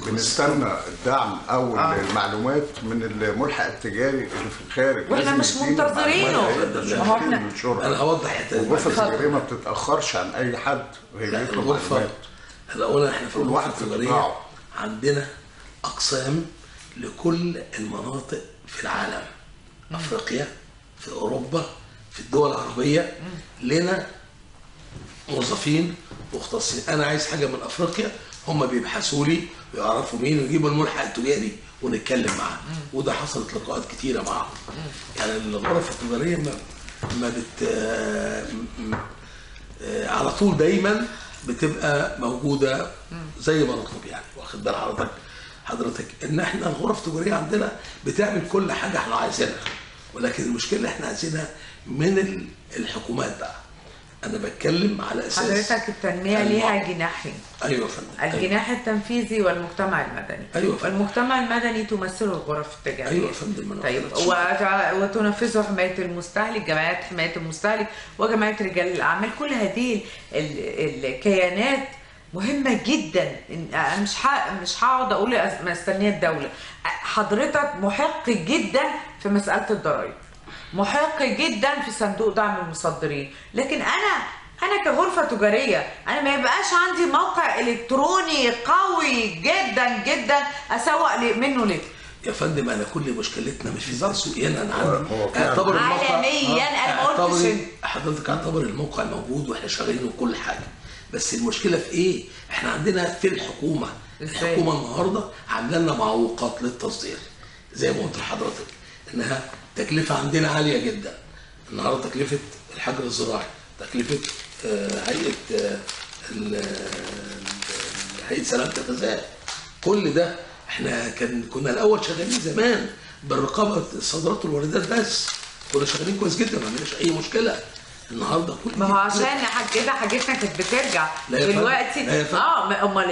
بنستنى الدعم أو آه. المعلومات من الملحق التجاري اللي في الخارج وإحنا مش منتظرينه. هو. أنا هوضح حتة الغرفة. التجارية ما بتتأخرش عن أي حد وهي لا بيطلب الغرفه معلومات هلا اولا إحنا في كل واحد الغرفة في التجارية. عندنا أقسام لكل المناطق في العالم. أفريقيا في أوروبا في الدول العربية. لنا موظفين مختصين. أنا عايز حاجة من أفريقيا. هم بيبحثوا لي ويعرفوا مين ويجيبوا الملحق التجاري ونتكلم معاه وده حصلت لقاءات كتيرة معاهم. يعني الغرف التجارية ما ما بت آه، على طول دايما بتبقى موجودة زي ما نطلب يعني. واخد بال حضرتك؟ حضرتك إن إحنا الغرف التجاريه عندنا بتعمل كل حاجة إحنا عايزينها. ولكن المشكلة اللي إحنا عايزينها من ال- الحكومات بقى. أنا بتكلم على أساس حضرتك التنمية ليها جناحين أيوه يا فندم. أيوة. الجناح التنفيذي والمجتمع المدني. أيوة. والمجتمع المدني تمثله الغرف التجارية. أيوة يا فندم، طيب وتنفذه حماية المستهلك جمعيات حماية المستهلك وجمعية رجال الأعمال. كل هذه ال- الكيانات مهمة جدا. إن- أنا مش ح- مش هقعد أقول مستنية الدولة. حضرتك محق جدا في مسألة الضرائب محق جدا في صندوق دعم المصدرين. لكن أنا أنا كغرفة تجارية أنا ما يبقاش عندي موقع إلكتروني قوي جدا جدا أسوق لي- منه ليه؟ يا فندم أنا كل مشكلتنا مش في التسويق هنا أنا عندي اعتبر الموقع عالمياً، أنا ما قلتش حضرتك اعتبر الموقع موجود وإحنا شغالين وكل حاجة. بس المشكلة في إيه؟ إحنا عندنا في الحكومة إزاي؟ الحكومة النهارده عامله لنا معوقات للتصدير زي ما قلت لحضرتك إنها تكلفة عندنا عالية جدا النهارده تكلفة الحجر الزراعي تكلفة آه، هيئة آه، ال- هيئة سلامه الغذاء كل ده إحنا كان كنا الأول شغالين زمان بالرقابة الصادرات والواردات بس كنا شغالين كويس جدا ما عندناش أي مشكلة النهارده. كل ما هو عشان كده حاجتنا كانت بترجع. يا دلوقتي يا. آه ما- امال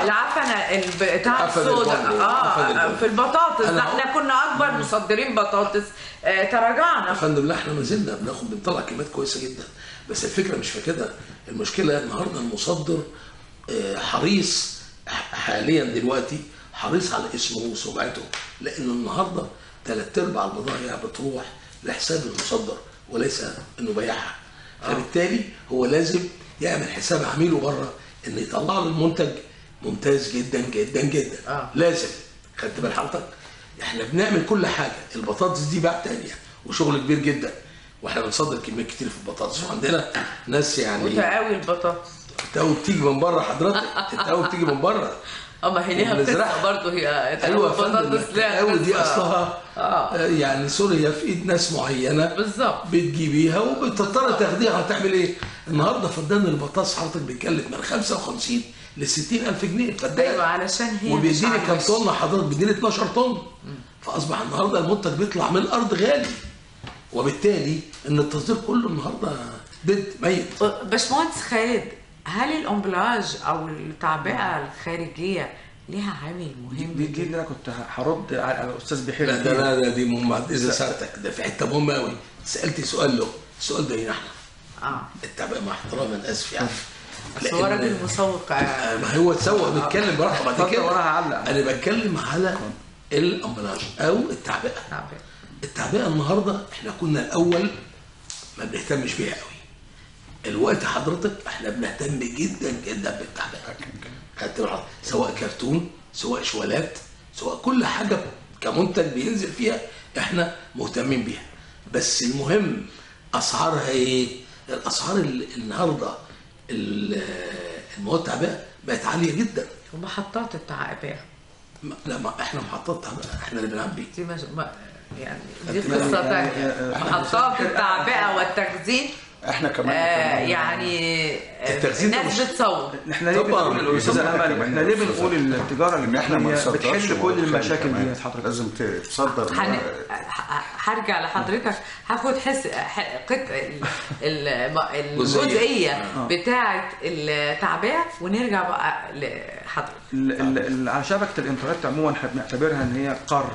العفنه ال- بتاع عفن آه البندق. في البطاطس. ده إحنا كنا أكبر مصدرين بطاطس. آه يا تراجعنا فندم لا إحنا ما زلنا بناخد بنطلع كميات كويسة جدا. بس الفكرة مش في كده. المشكلة النهارده المصدر آه، حريص حاليا دلوقتي حريص على اسمه وسمعته. لأن النهارده ثلاث أرباع البضائع بتروح لحساب المصدر. وليس انه بيعها فبالتالي هو لازم يعمل حساب عميله بره إن يطلع له المنتج ممتاز جدا جدا جدا. آه. لازم. خدت بال حضرتك؟ إحنا بنعمل كل حاجة. البطاطس دي بقى تانية وشغل كبير جدا. وإحنا بنصدر كميات كتير في البطاطس. وعندنا ناس يعني وتقاوي البطاطس. التقاوي بتيجي من بره حضرتك. التقاوي بتيجي من بره. آه ما هي ليها برضه هي أيوه البطاطس ليها دي. أصلها آه. آه، يعني سوريا في إيد ناس معينة بالظبط. بتجيبيها وبتضطر تاخديها. هتعمل إيه؟ النهارده فدان البطاطس حضرتك بيتكلف من 55 ل 60 ألف جنيه فدان. أيوه علشان هي وبيديني كام طن؟ حضرتك بيديني 12 طن. فأصبح النهارده المنتج بيطلع من الأرض غالي. وبالتالي إن التصدير كله النهارده dead meat. باشمهندس خالد هل ال emballage أو التعبئة الخارجية ليها عامل مهم دي, دي اللي أنا كنت هرد على الأستاذ بحير لا ده لا ده دي مهمة. اذا سألتك. ده في حتة مهمة قوي سألتي سؤال له. السؤال ده إحنا آه. التعبئة مع احترامي أنا آسف يعني. بس هو راجل مسوق. آه، آه، ما هو تسوق بيتكلم براحته. بعد كده وأنا هعلق. أنا بتكلم على الأمبلاج أو التعبئة. التعبئة. النهارده إحنا كنا الأول ما بنهتمش بيها قوي الوقت حضرتك إحنا بنهتم جدا جدا بالك؟ سواء كرتون سواء شوالات سواء كل حاجة كمنتج بينزل فيها إحنا مهتمين بيها. بس المهم اسعارها إيه الأسعار ال- النهارده ال- المواد التعبئه بقت عالية جدا. ومحطات التعبئه لا ما إحنا محطات إحنا اللي بنعبي دي مش... ما... يعني دي قصة ثانية محطات التعبئه والتخزين إحنا كمان آه كمان- يعني آه، التخزين ده الناس مش- بتصور إحنا ليه. بنقول إحنا ليه بنقول التجارة ان إحنا ما بتحل كل المشاكل. دي حضرتك لازم. ه- هرجع لحضرتك هاخد حس ح- قط... ال... ال... م- جزئية. الجزئية آه. بتاعه التعبئة ونرجع بقى لحضرتك ال- على شبكة الإنترنت عموما إحنا بنعتبرها إن هي قاره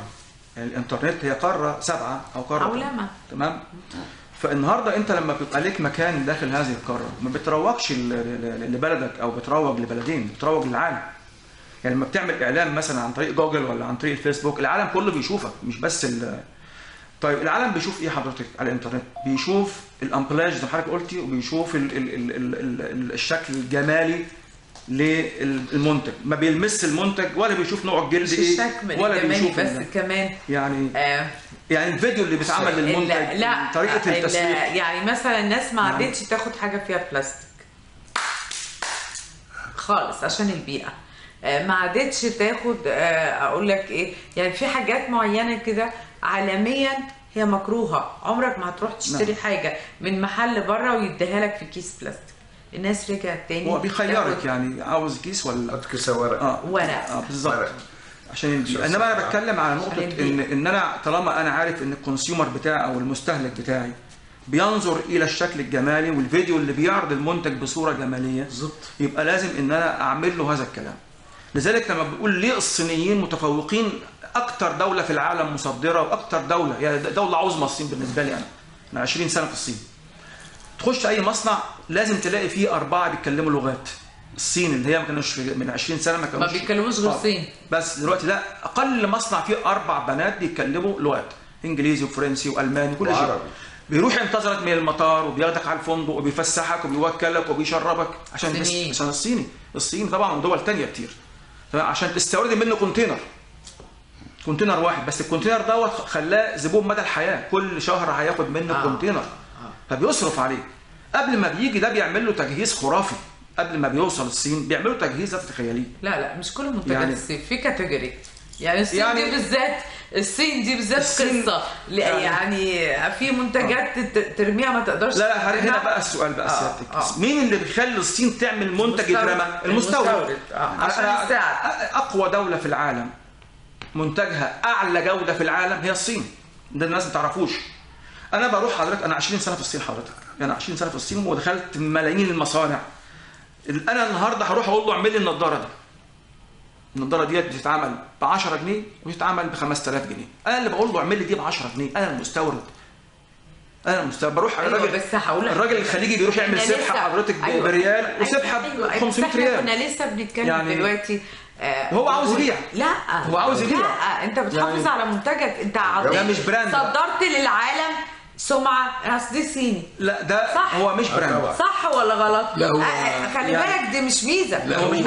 يعني الإنترنت هي قاره سبعة أو قاره عولمة. تمام فالنهاردة انت لما بيبقى لك مكان داخل هذه القارة ما بتروجش لبلدك أو بتروج لبلدين بتروج للعالم. يعني لما بتعمل إعلان مثلا عن طريق جوجل ولا عن طريق الفيسبوك العالم كله بيشوفك مش بس ال طيب العالم بيشوف إيه حضرتك؟ على الإنترنت. بيشوف الأمبلاج زي ما حضرتك قلتي وبيشوف ال ال ال ال ال ال الشكل الجمالي للمنتج. ما بيلمس المنتج ولا بيشوف نوع الجلد إيه ولا بيشوف بس ال- كمان يعني آه يعني الفيديو اللي بيتعمل للمنتج لا طريقة ال- التسويق. يعني مثلا الناس ما نعم. عادتش تاخد حاجة فيها بلاستيك. خالص عشان البيئة. آه، ما عادتش تاخد آه، أقول لك إيه يعني في حاجات معينة كده عالميا هي مكروهة. عمرك ما هتروح تشتري نعم. حاجة من محل بره ويديها لك في كيس بلاستيك. الناس رجعت تاني هو بيخيرك يعني عاوز كيس ولا حط كيسه ورق آه ورق. آه بالظبط. عشان عشان إنما أنا. بتكلم على نقطة ان. إن أنا طالما أنا عارف إن ال consumer بتاعي أو المستهلك بتاعي بينظر إلى الشكل الجمالي والفيديو اللي بيعرض المنتج بصورة جمالية بالظبط يبقى لازم إن أنا أعمل له هذا الكلام لذلك لما بقول ليه الصينيين متفوقين أكتر دولة في العالم مصدرة وأكتر دولة يعني دولة عظمى الصين بالنسبة لي أنا أنا 20 سنة في الصين تخش أي مصنع لازم تلاقي فيه أربعة بيتكلموا لغات الصين اللي هي ما كانوش من 20 سنة ما كانوش بيتكلموش غير آه. صيني. بس دلوقتي لا أقل مصنع فيه أربع بنات بيتكلموا لغات إنجليزي وفرنسي وألماني كل شيء. بيروح ينتظرك من المطار وبياخدك على الفندق وبيفسحك وبيوكلك وبيشربك عشان بس صينيين. عشان الصيني الصين طبعا ودول تانية كتير؟ عشان تستوردي منه container container واحد بس ال container دوت خلاه زبون مدى الحياة كل شهر هياخد منه آه. آه. container فبيصرف عليه قبل ما بيجي ده بيعمل له تجهيز خرافي. قبل ما بيوصل الصين بيعملوا تجهيز لا تتخيليه لا لا مش كل منتجات يعني- الصيف في category يعني الصين يعني- دي بالذات الصين دي بالذات الصين- قصة. يعني- يعني في منتجات ت- ترميها ما تقدرش لا لا هنا. بقى السؤال بقى آه، سيادتك. آه. مين اللي بيخلي الصين تعمل منتج. يترمى؟ المستورد. المستورد، آه، عشان يساعد. أقوى دولة في العالم منتجها أعلى جودة في العالم هي الصين. ده الناس ما تعرفوش. أنا بروح حضرتك أنا 20 سنة في الصين حضرتك. أنا 20 سنة في الصين ودخلت ملايين المصانع أنا النهارده هروح أقول له اعمل لي النضارة دي النضارة ديت بتتعمل ب 10 جنيه وتتعمل ب 5000 جنيه أنا اللي بقول له اعمل لي دي ب 10 جنيه أنا المستورد أنا المستورد بروح أيوة، الراجل بس هقول لك- الراجل الخليجي بيروح يعمل سبحة حضرتك أيوة. بريال أيوة، وسبحة أيوة، ب أيوة. 500 بس إحنا ريال كنا لسه بنتكلم يعني- يعني دلوقتي آه هو عاوز يبيع. لا هو عاوز يبيع. لا أنت بتحافظ يعني- على منتجك أنت ده مش brand. صدرت للعالم سمعه اصل دي صيني لا ده صح. هو مش brand. صح ولا غلط؟ لا، هو- آه، خلي يعني- بالك دي مش ميزة لا، هو ما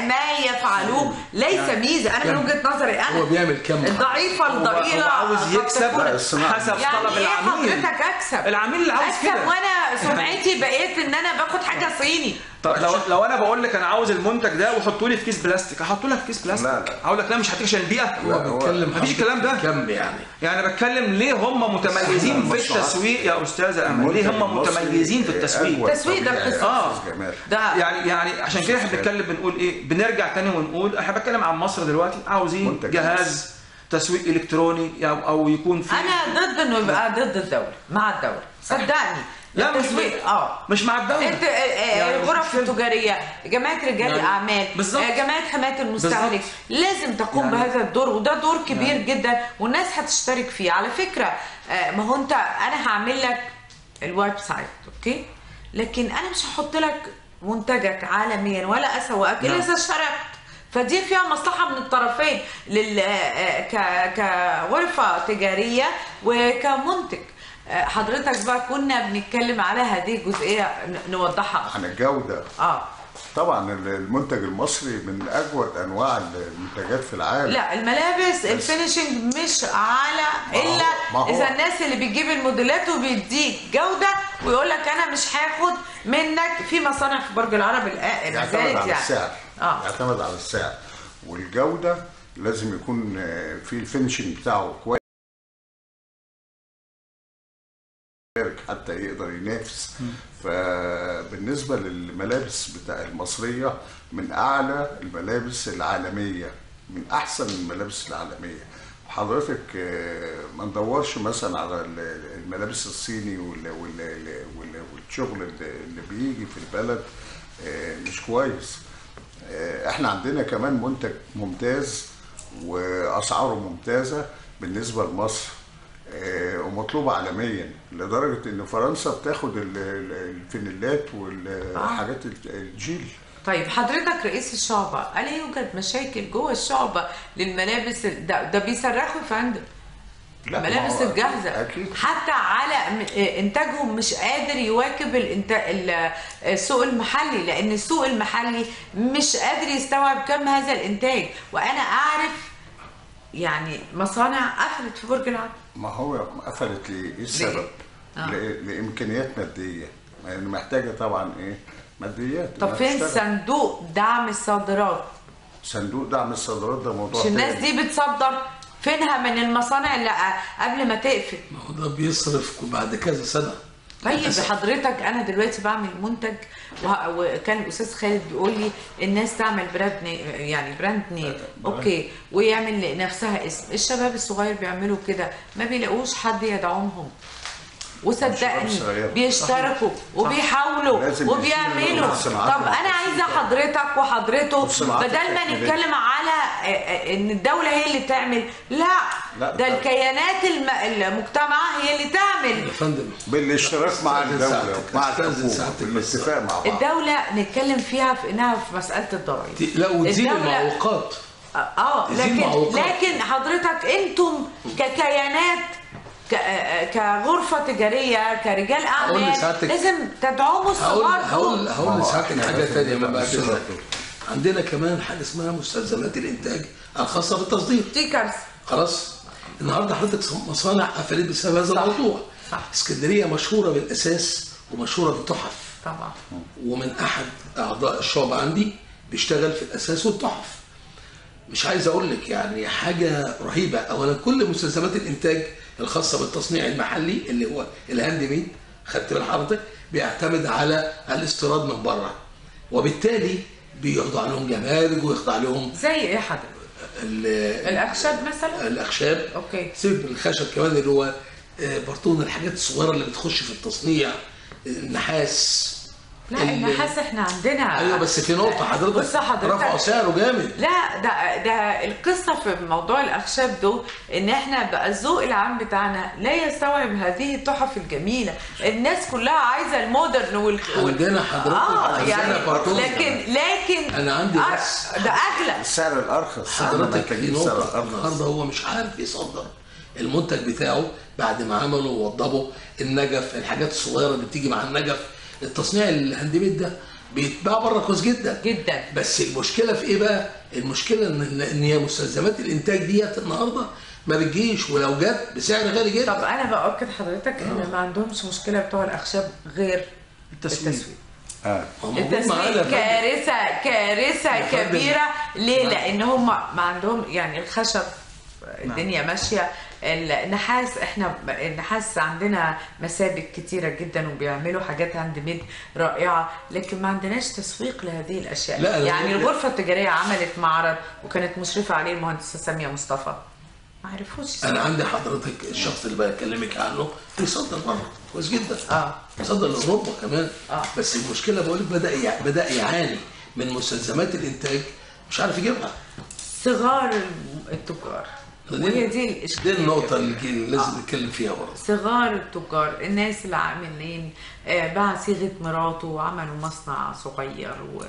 ما يفعلوه ليس ميزة أنا من. وجهة نظري أنا هو بيعمل كم. الضعيفة هو- الضئيلة هو عاوز يكسب الصناعة. حسب يعني طلب إيه العميل حضرتك أكسب العميل اللي عاوز أكسب كده وأنا سمعتي بقيت إن أنا باخد حاجة صيني طب لو لو أنا بقول لك أنا عاوز المنتج ده وحطه لي في كيس بلاستيك هحطه لك في كيس بلاستيك؟ لا، لا. هقول لك لا مش هديك عشان البيئة. هو بيتكلم مفيش الكلام ده. كم يعني. يعني بتكلم ليه هم متميزين في. التسويق يا أستاذة أمل؟ ليه هم متميزين في التسويق؟ التسويق ده. أستاذ جمال. ده يعني يعني عشان كده إحنا بنتكلم بنقول إيه؟ بنرجع تاني ونقول إحنا بتكلم عن مصر دلوقتي. عاوزين جهاز تسويق إلكتروني أو أو يكون في أنا ضد إنه يبقى ضد الدولة مع الدولة. صدقني. لا مش آه مش مع الدولة انت آه، آه، يعني الغرف. التجاريه جمعيه رجال يعني الأعمال. آه، جمعيه حماية المستهلك. لازم تقوم يعني- بهذا الدور وده دور كبير جدا والناس هتشترك فيه على فكرة آه، ما هو انت أنا هعمل لك ال website okay لكن أنا مش هحط لك منتجك عالميا ولا أسوقك إلا نعم. إذا اشتركت فدي فيها مصلحة من الطرفين لل آه، آه، ك- كغرفه تجارية وكمنتج آه، حضرتك بقى كنا بنتكلم على هذه الجزئيه نوضحها. عن الجودة آه. طبعا المنتج المصري من أجود أنواع المنتجات في العالم. لا الملابس الفينيشنج مش على إلا إذا الناس اللي بتجيب الموديلات وبيديك جودة ويقول لك أنا مش هاخد منك في مصانع في برج العرب الآ- يعتمد على يعني. السعر. آه. يعتمد على السعر. والجودة لازم يكون آه، في الفينشنج بتاعه كويس. حتى يقدر ينافس. فبالنسبة للملابس بتاع المصرية من أعلى الملابس العالمية من أحسن الملابس العالمية. حضرتك آه، ما ندورش مثلا على ال- الملابس الصيني وال- وال- وال- والشغل اللي بيجي في البلد آه، مش كويس. آه، إحنا عندنا كمان منتج ممتاز وأسعاره ممتازة بالنسبة لمصر. ومطلوبه عالميا لدرجة إن فرنسا بتاخد ال- ال- الفانيلات والحاجات الجيل. طيب حضرتك رئيس الشعبة ألا يوجد مشاكل جوه الشعبة للملابس ده, ده بيصرخوا يا فندم. الملابس الجاهزة. أكيد. حتى على آه، إنتاجهم مش قادر يواكب آه، السوق المحلي لأن السوق المحلي مش قادر يستوعب كم هذا الإنتاج. وأنا أعرف يعني مصانع قفلت في برج العرب ما هو قفلت ليه؟ إيه السبب؟ آه. ل- لإمكانيات مادية يعني محتاجة طبعا إيه؟ ماديات طب فين. صندوق دعم الصادرات صندوق دعم الصادرات ده موضوع مش الناس. دي بتصدر فينها من المصانع اللي قبل ما تقفل ما هو ده بيصرف بعد كذا سنة طيب حضرتك أنا دلوقتي بعمل منتج وكان الأستاذ خالد بيقول لي الناس تعمل brand na يعني brand name okay ويعمل لنفسها اسم. الشباب الصغير بيعملوا كده ما بيلاقوش حد يدعمهم. وصدقني. بيشتركوا وبيحاولوا وبيعملوا. طب أنا عايزة حضرتك وحضرته. بدل ما. نتكلم على آه، آه، إن الدولة هي اللي تعمل. لا, لا، ده الكيانات الم- المجتمع هي اللي تعمل. يا فندم. بالاشتراك مع الدولة مع الحكومة. بالاتفاق مع بعض. الدولة نتكلم فيها في إنها في مسألة الضرائب لا الدولة- المعوقات آه تزيل لكن. لكن حضرتك أنتم ككيانات ك- آه، كغرفة تجارية كرجال اعمال لازم تدعموا الصغار هقول. هقول لسعادتك إحنا حاجة ثانية إذنك. عندنا كمان حاجة اسمها مستلزمات الإنتاج الخاصة بالتصدير دي كارثة خلاص؟ النهارده حضرتك مصانع قفلت بسبب هذا. الموضوع. صح. اسكندرية مشهورة بالأثاث ومشهورة بالتحف. طبعا. ومن أحد أعضاء الشعبة عندي بيشتغل في الأثاث والتحف. مش عايز أقول لك يعني حاجة رهيبة. اولا كل مستلزمات الإنتاج الخاصة بالتصنيع المحلي اللي هو ال handmade خدت بال حضرتك بيعتمد على الاستيراد من بره. وبالتالي بيخضع لهم جمارك ويخضع لهم زي إيه حضرتك؟ ال- الأخشاب مثلا؟ الأخشاب. أوكي. سيبك من الخشب كمان اللي هو آه، برطون الحاجات الصغيرة اللي بتخش في التصنيع آه، النحاس. لا ال- النحاس إحنا عندنا أيوه بس في نقطة حضرتك بص حضرتك رفعوا سعره جامد. لا ده ده القصة في موضوع الأخشاب ده إن إحنا بقى الذوق العام بتاعنا لا يستوعب هذه التحف الجميلة. الناس كلها عايزة ال modern وال عندنا حضرتك آه عندنا يعني. لكن لكن أنا عندي آه، بس. ده أغلى. السعر الأرخص. حضرتك في نقطة النهارده هو مش عارف يصدر. المنتج بتاعه بعد ما عملوا ووضبوا النجف الحاجات الصغيرة اللي بتيجي مع النجف التصنيع ال handmade ده بيتباع بره كويس جدا جدا بس المشكلة في إيه بقى؟ المشكلة إن إن هي مستلزمات الإنتاج ديت النهارده ما بتجيش ولو جت بسعر غالي جدا طب أنا باكد حضرتك إن ما عندهمش مشكلة بتوع الأخشاب غير التسويق. التسويق آه معانا التسويق. كارثة كارثة. كبيرة ليه؟ لأن هم ما عندهم يعني الخشب الدنيا ماشية النحاس إحنا النحاس عندنا مسابك كتيرة جدا وبيعملوا حاجات handmade رائعة لكن ما عندناش تسويق لهذه الأشياء. لا، يعني لا. الغرفة التجارية عملت معرض وكانت مشرفة عليه المهندسه ساميه مصطفى. ما عرفوش. أنا عندي حضرتك الشخص اللي بكلمك عنه بيصدر بره كويس جدا. آه. بيصدر لأوروبا كمان. آه. بس المشكلة بقول لك بدأ يع- بدأ يعاني من مستلزمات الإنتاج مش عارف يجيبها. صغار التجار. وهي دي دي الاشكالية النقطة الكبيرة. اللي لازم نتكلم فيها برضه. صغار التجار الناس اللي عاملين آه، باع صيغة مراته وعملوا مصنع صغير و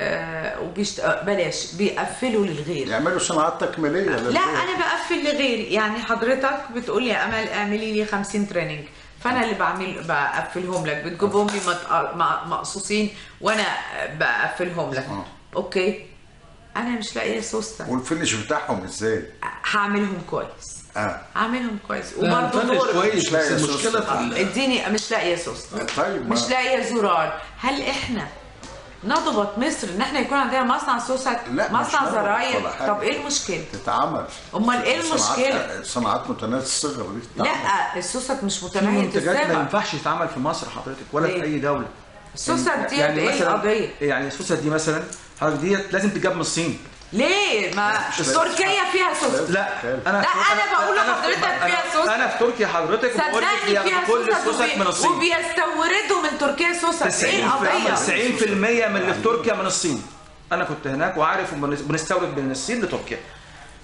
آه، وبيشت... آه، بلاش بيقفلوا للغير. يعملوا صناعات تكميلية لا للبيع. أنا بقفل لغيري. يعني حضرتك بتقول لي يا أمل اعملي لي 50 training فأنا اللي بعمل بقفلهم لك. بتجيبهم لي مقصوصين وأنا بقفلهم لك. آه. Okay؟ أنا مش لاقية سوسته وال finish بتاعهم إزاي؟ هعملهم كويس. آه. هعملهم كويس. لا وبرضه دور كويس مش بس لاقي المشكلة في اديني مش لاقية سوسته طيب ما- مش لاقية زرار. هل إحنا نضبط مصر إن إحنا يكون عندنا مصنع مش مصنع زراير. طب إيه المشكلة؟ تتعمل. أمال إيه صناعات- المشكلة؟ صناعات متناهيه الصغر دي. لا السوست مش في متناهيه منتجات ما الصغر ينفعش تتعمل في مصر حضرتك ولا؟ في أي دولة. السوست ديت يعني إيه؟ مثلا القضية يعني السوسه دي مثلا حضرتك ديت لازم تتجاب من الصين. ليه؟ ما تركيا فيها سوست لا. أنا لا، أنا بقول لحضرتك فيها سوست. أنا في تركيا حضرتك وبقول لك فيها كل السوست من الصين. وبيستوردوا من تركيا سوست 90% إيه القضية؟ 90% من اللي في تركيا من الصين. أنا كنت هناك وعارف بنستورد من الصين لتركيا.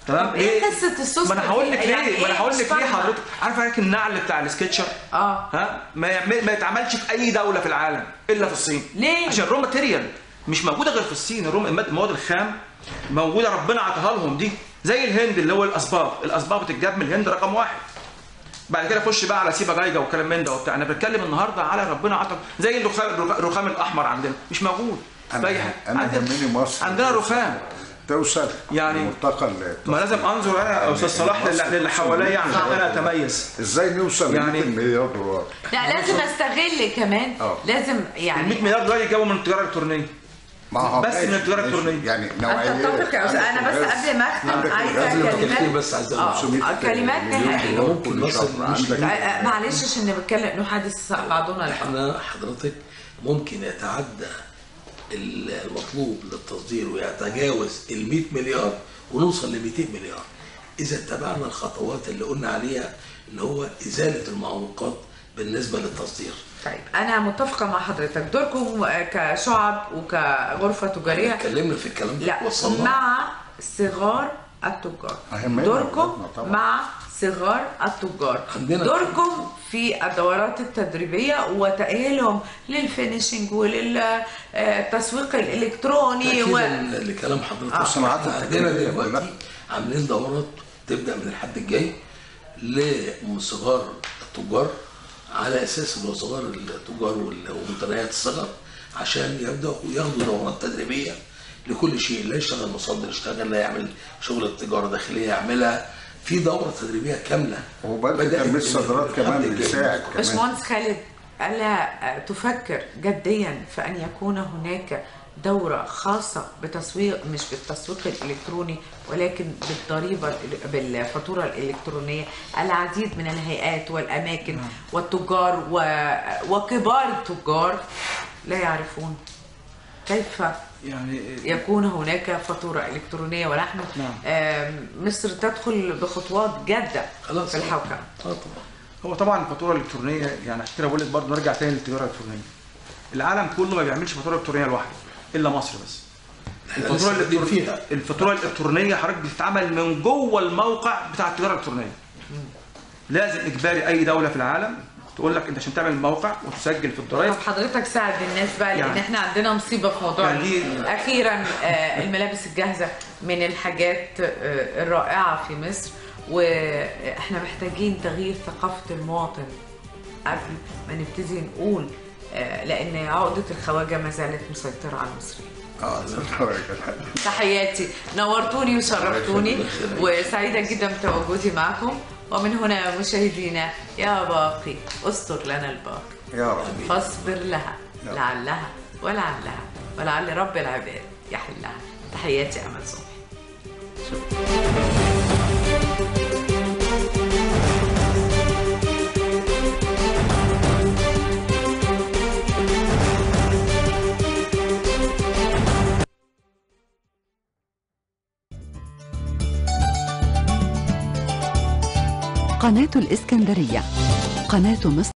تمام؟ إيه قصة السوست ما أنا هقول لك دي؟ يعني ليه ما أنا إيه؟ هقول لك ليه. حضرتك؟ عارف حضرتك النعل بتاع ال Skechers؟ آه. ها؟ ما يعمل ما يتعملش في أي دولة في العالم إلا في الصين. ليه؟ عشان ال raw material مش موجودة غير في الصين ال raw المواد الخام موجودة ربنا عطاها لهم دي. زي الهند اللي هو الأصباغ الأصباغ بتتجاب من الهند رقم واحد. بعد كده خش بقى على سيبا جايجا والكلام من ده وبتاع. أنا بتكلم النهارده على ربنا عطا زي الرخام الرخ- الرخام الأحمر عندنا. مش موجود. أنا في أي حاجة. أنا عندنا- يهمني مصر. عندنا رخام. توصل يعني- لملتقى ما لازم أنظر أنا يا أستاذ صلاح للي- حواليا عشان أنا أتميز. إزاي نوصل يعني- ل 100 مليار دولار لا لازم أستغل كمان. آه. لازم ال 100 يعني مليار دولار يجابوا من التجاره الالكترونيه ما هو بس من التجارة ماشي. الإلكترونية. يعني نوعيات اتفق يا أستاذ؟ أنا بس قبل ما أختم عايزة كلمات؟ بس عايز آه 500 كلمات نهائيه ممكن آه، آه، معلش عشان نتكلم نحدث بعضنا. البعض إحنا حضرتك ممكن يتعدى المطلوب للتصدير ويتجاوز ال 100 مليار ونوصل ل 200 مليار. إذا اتبعنا الخطوات اللي قلنا عليها اللي هو إزالة المعوقات بالنسبة للتصدير. طيب أنا متفقة مع حضرتك. دوركم كشعب وكغرفة تجارية. اتكلمنا في الكلام ده لا وصلنا مع صغار التجار. دوركم. مع صغار التجار دوركم في الدورات التدريبية وتأهيلهم للفينيشنج وللتسويق الإلكتروني و... لكلام حضرتك آه. إحنا عندنا دلوقتي. عاملين دورات تبدأ من الحد الجاي لصغار التجار على أساس هو صغار التجار ومتناهيات الصغر عشان يبدأوا ياخدوا دورات تدريبية لكل شيء لا يشتغل مصدر يشتغل لا يعمل شغل التجارة داخليه يعملها في دورة تدريبية كاملة. تنمية من الصادرات الحد كمان. بيساعد كمان. باشمهندس خالد ألا تفكر جديا في أن يكون هناك دورة خاصة بتسويق مش بالتسويق الإلكتروني ولكن بالضريبة الإل- بالفاتورة الإلكترونية العديد من الهيئات والأماكن والتجار و... وكبار التجار لا يعرفون كيف يعني يكون هناك فاتورة إلكترونية ونحن نعم. مصر تدخل بخطوات جادة خلاص. في الحوكمة. آه طبعا. هو طبعا الفاتوره الالكترونيه يعني عشان كده بقول لك برضه نرجع تاني للتجارة الإلكترونية. العالم كله ما بيعملش فاتورة إلكترونية لوحده إلا مصر بس. الفاتورة الالكترونيه الفاتورة الإلكترونية حضرتك بتتعمل من جوه الموقع بتاع التجارة الإلكترونية. لازم إجباري أي دولة في العالم تقول لك انت عشان تعمل موقع وتسجل في الضرائب طب حضرتك ساعد الناس بقى لأن يعني- إحنا عندنا مصيبة في موضوع يعني أخيرا آه، الملابس الجاهزة من الحاجات آه، الرائعة في مصر وإحنا محتاجين تغيير ثقافة المواطن قبل ما نبتدي نقول آه، لأن عقدة الخواجة ما زالت مسيطرة على المصريين. آه. تحياتي. نورتوني وشرفتوني وسعيدة جدا بتواجدي معكم. ومن هنا مشاهدينا يا باقي استر لنا الباقي. يا رب فاصبر لها لعلها ولعلها ولعل رب العباد يحلها. تحياتي أمل صبحي. قناة الإسكندرية. قناة مصر.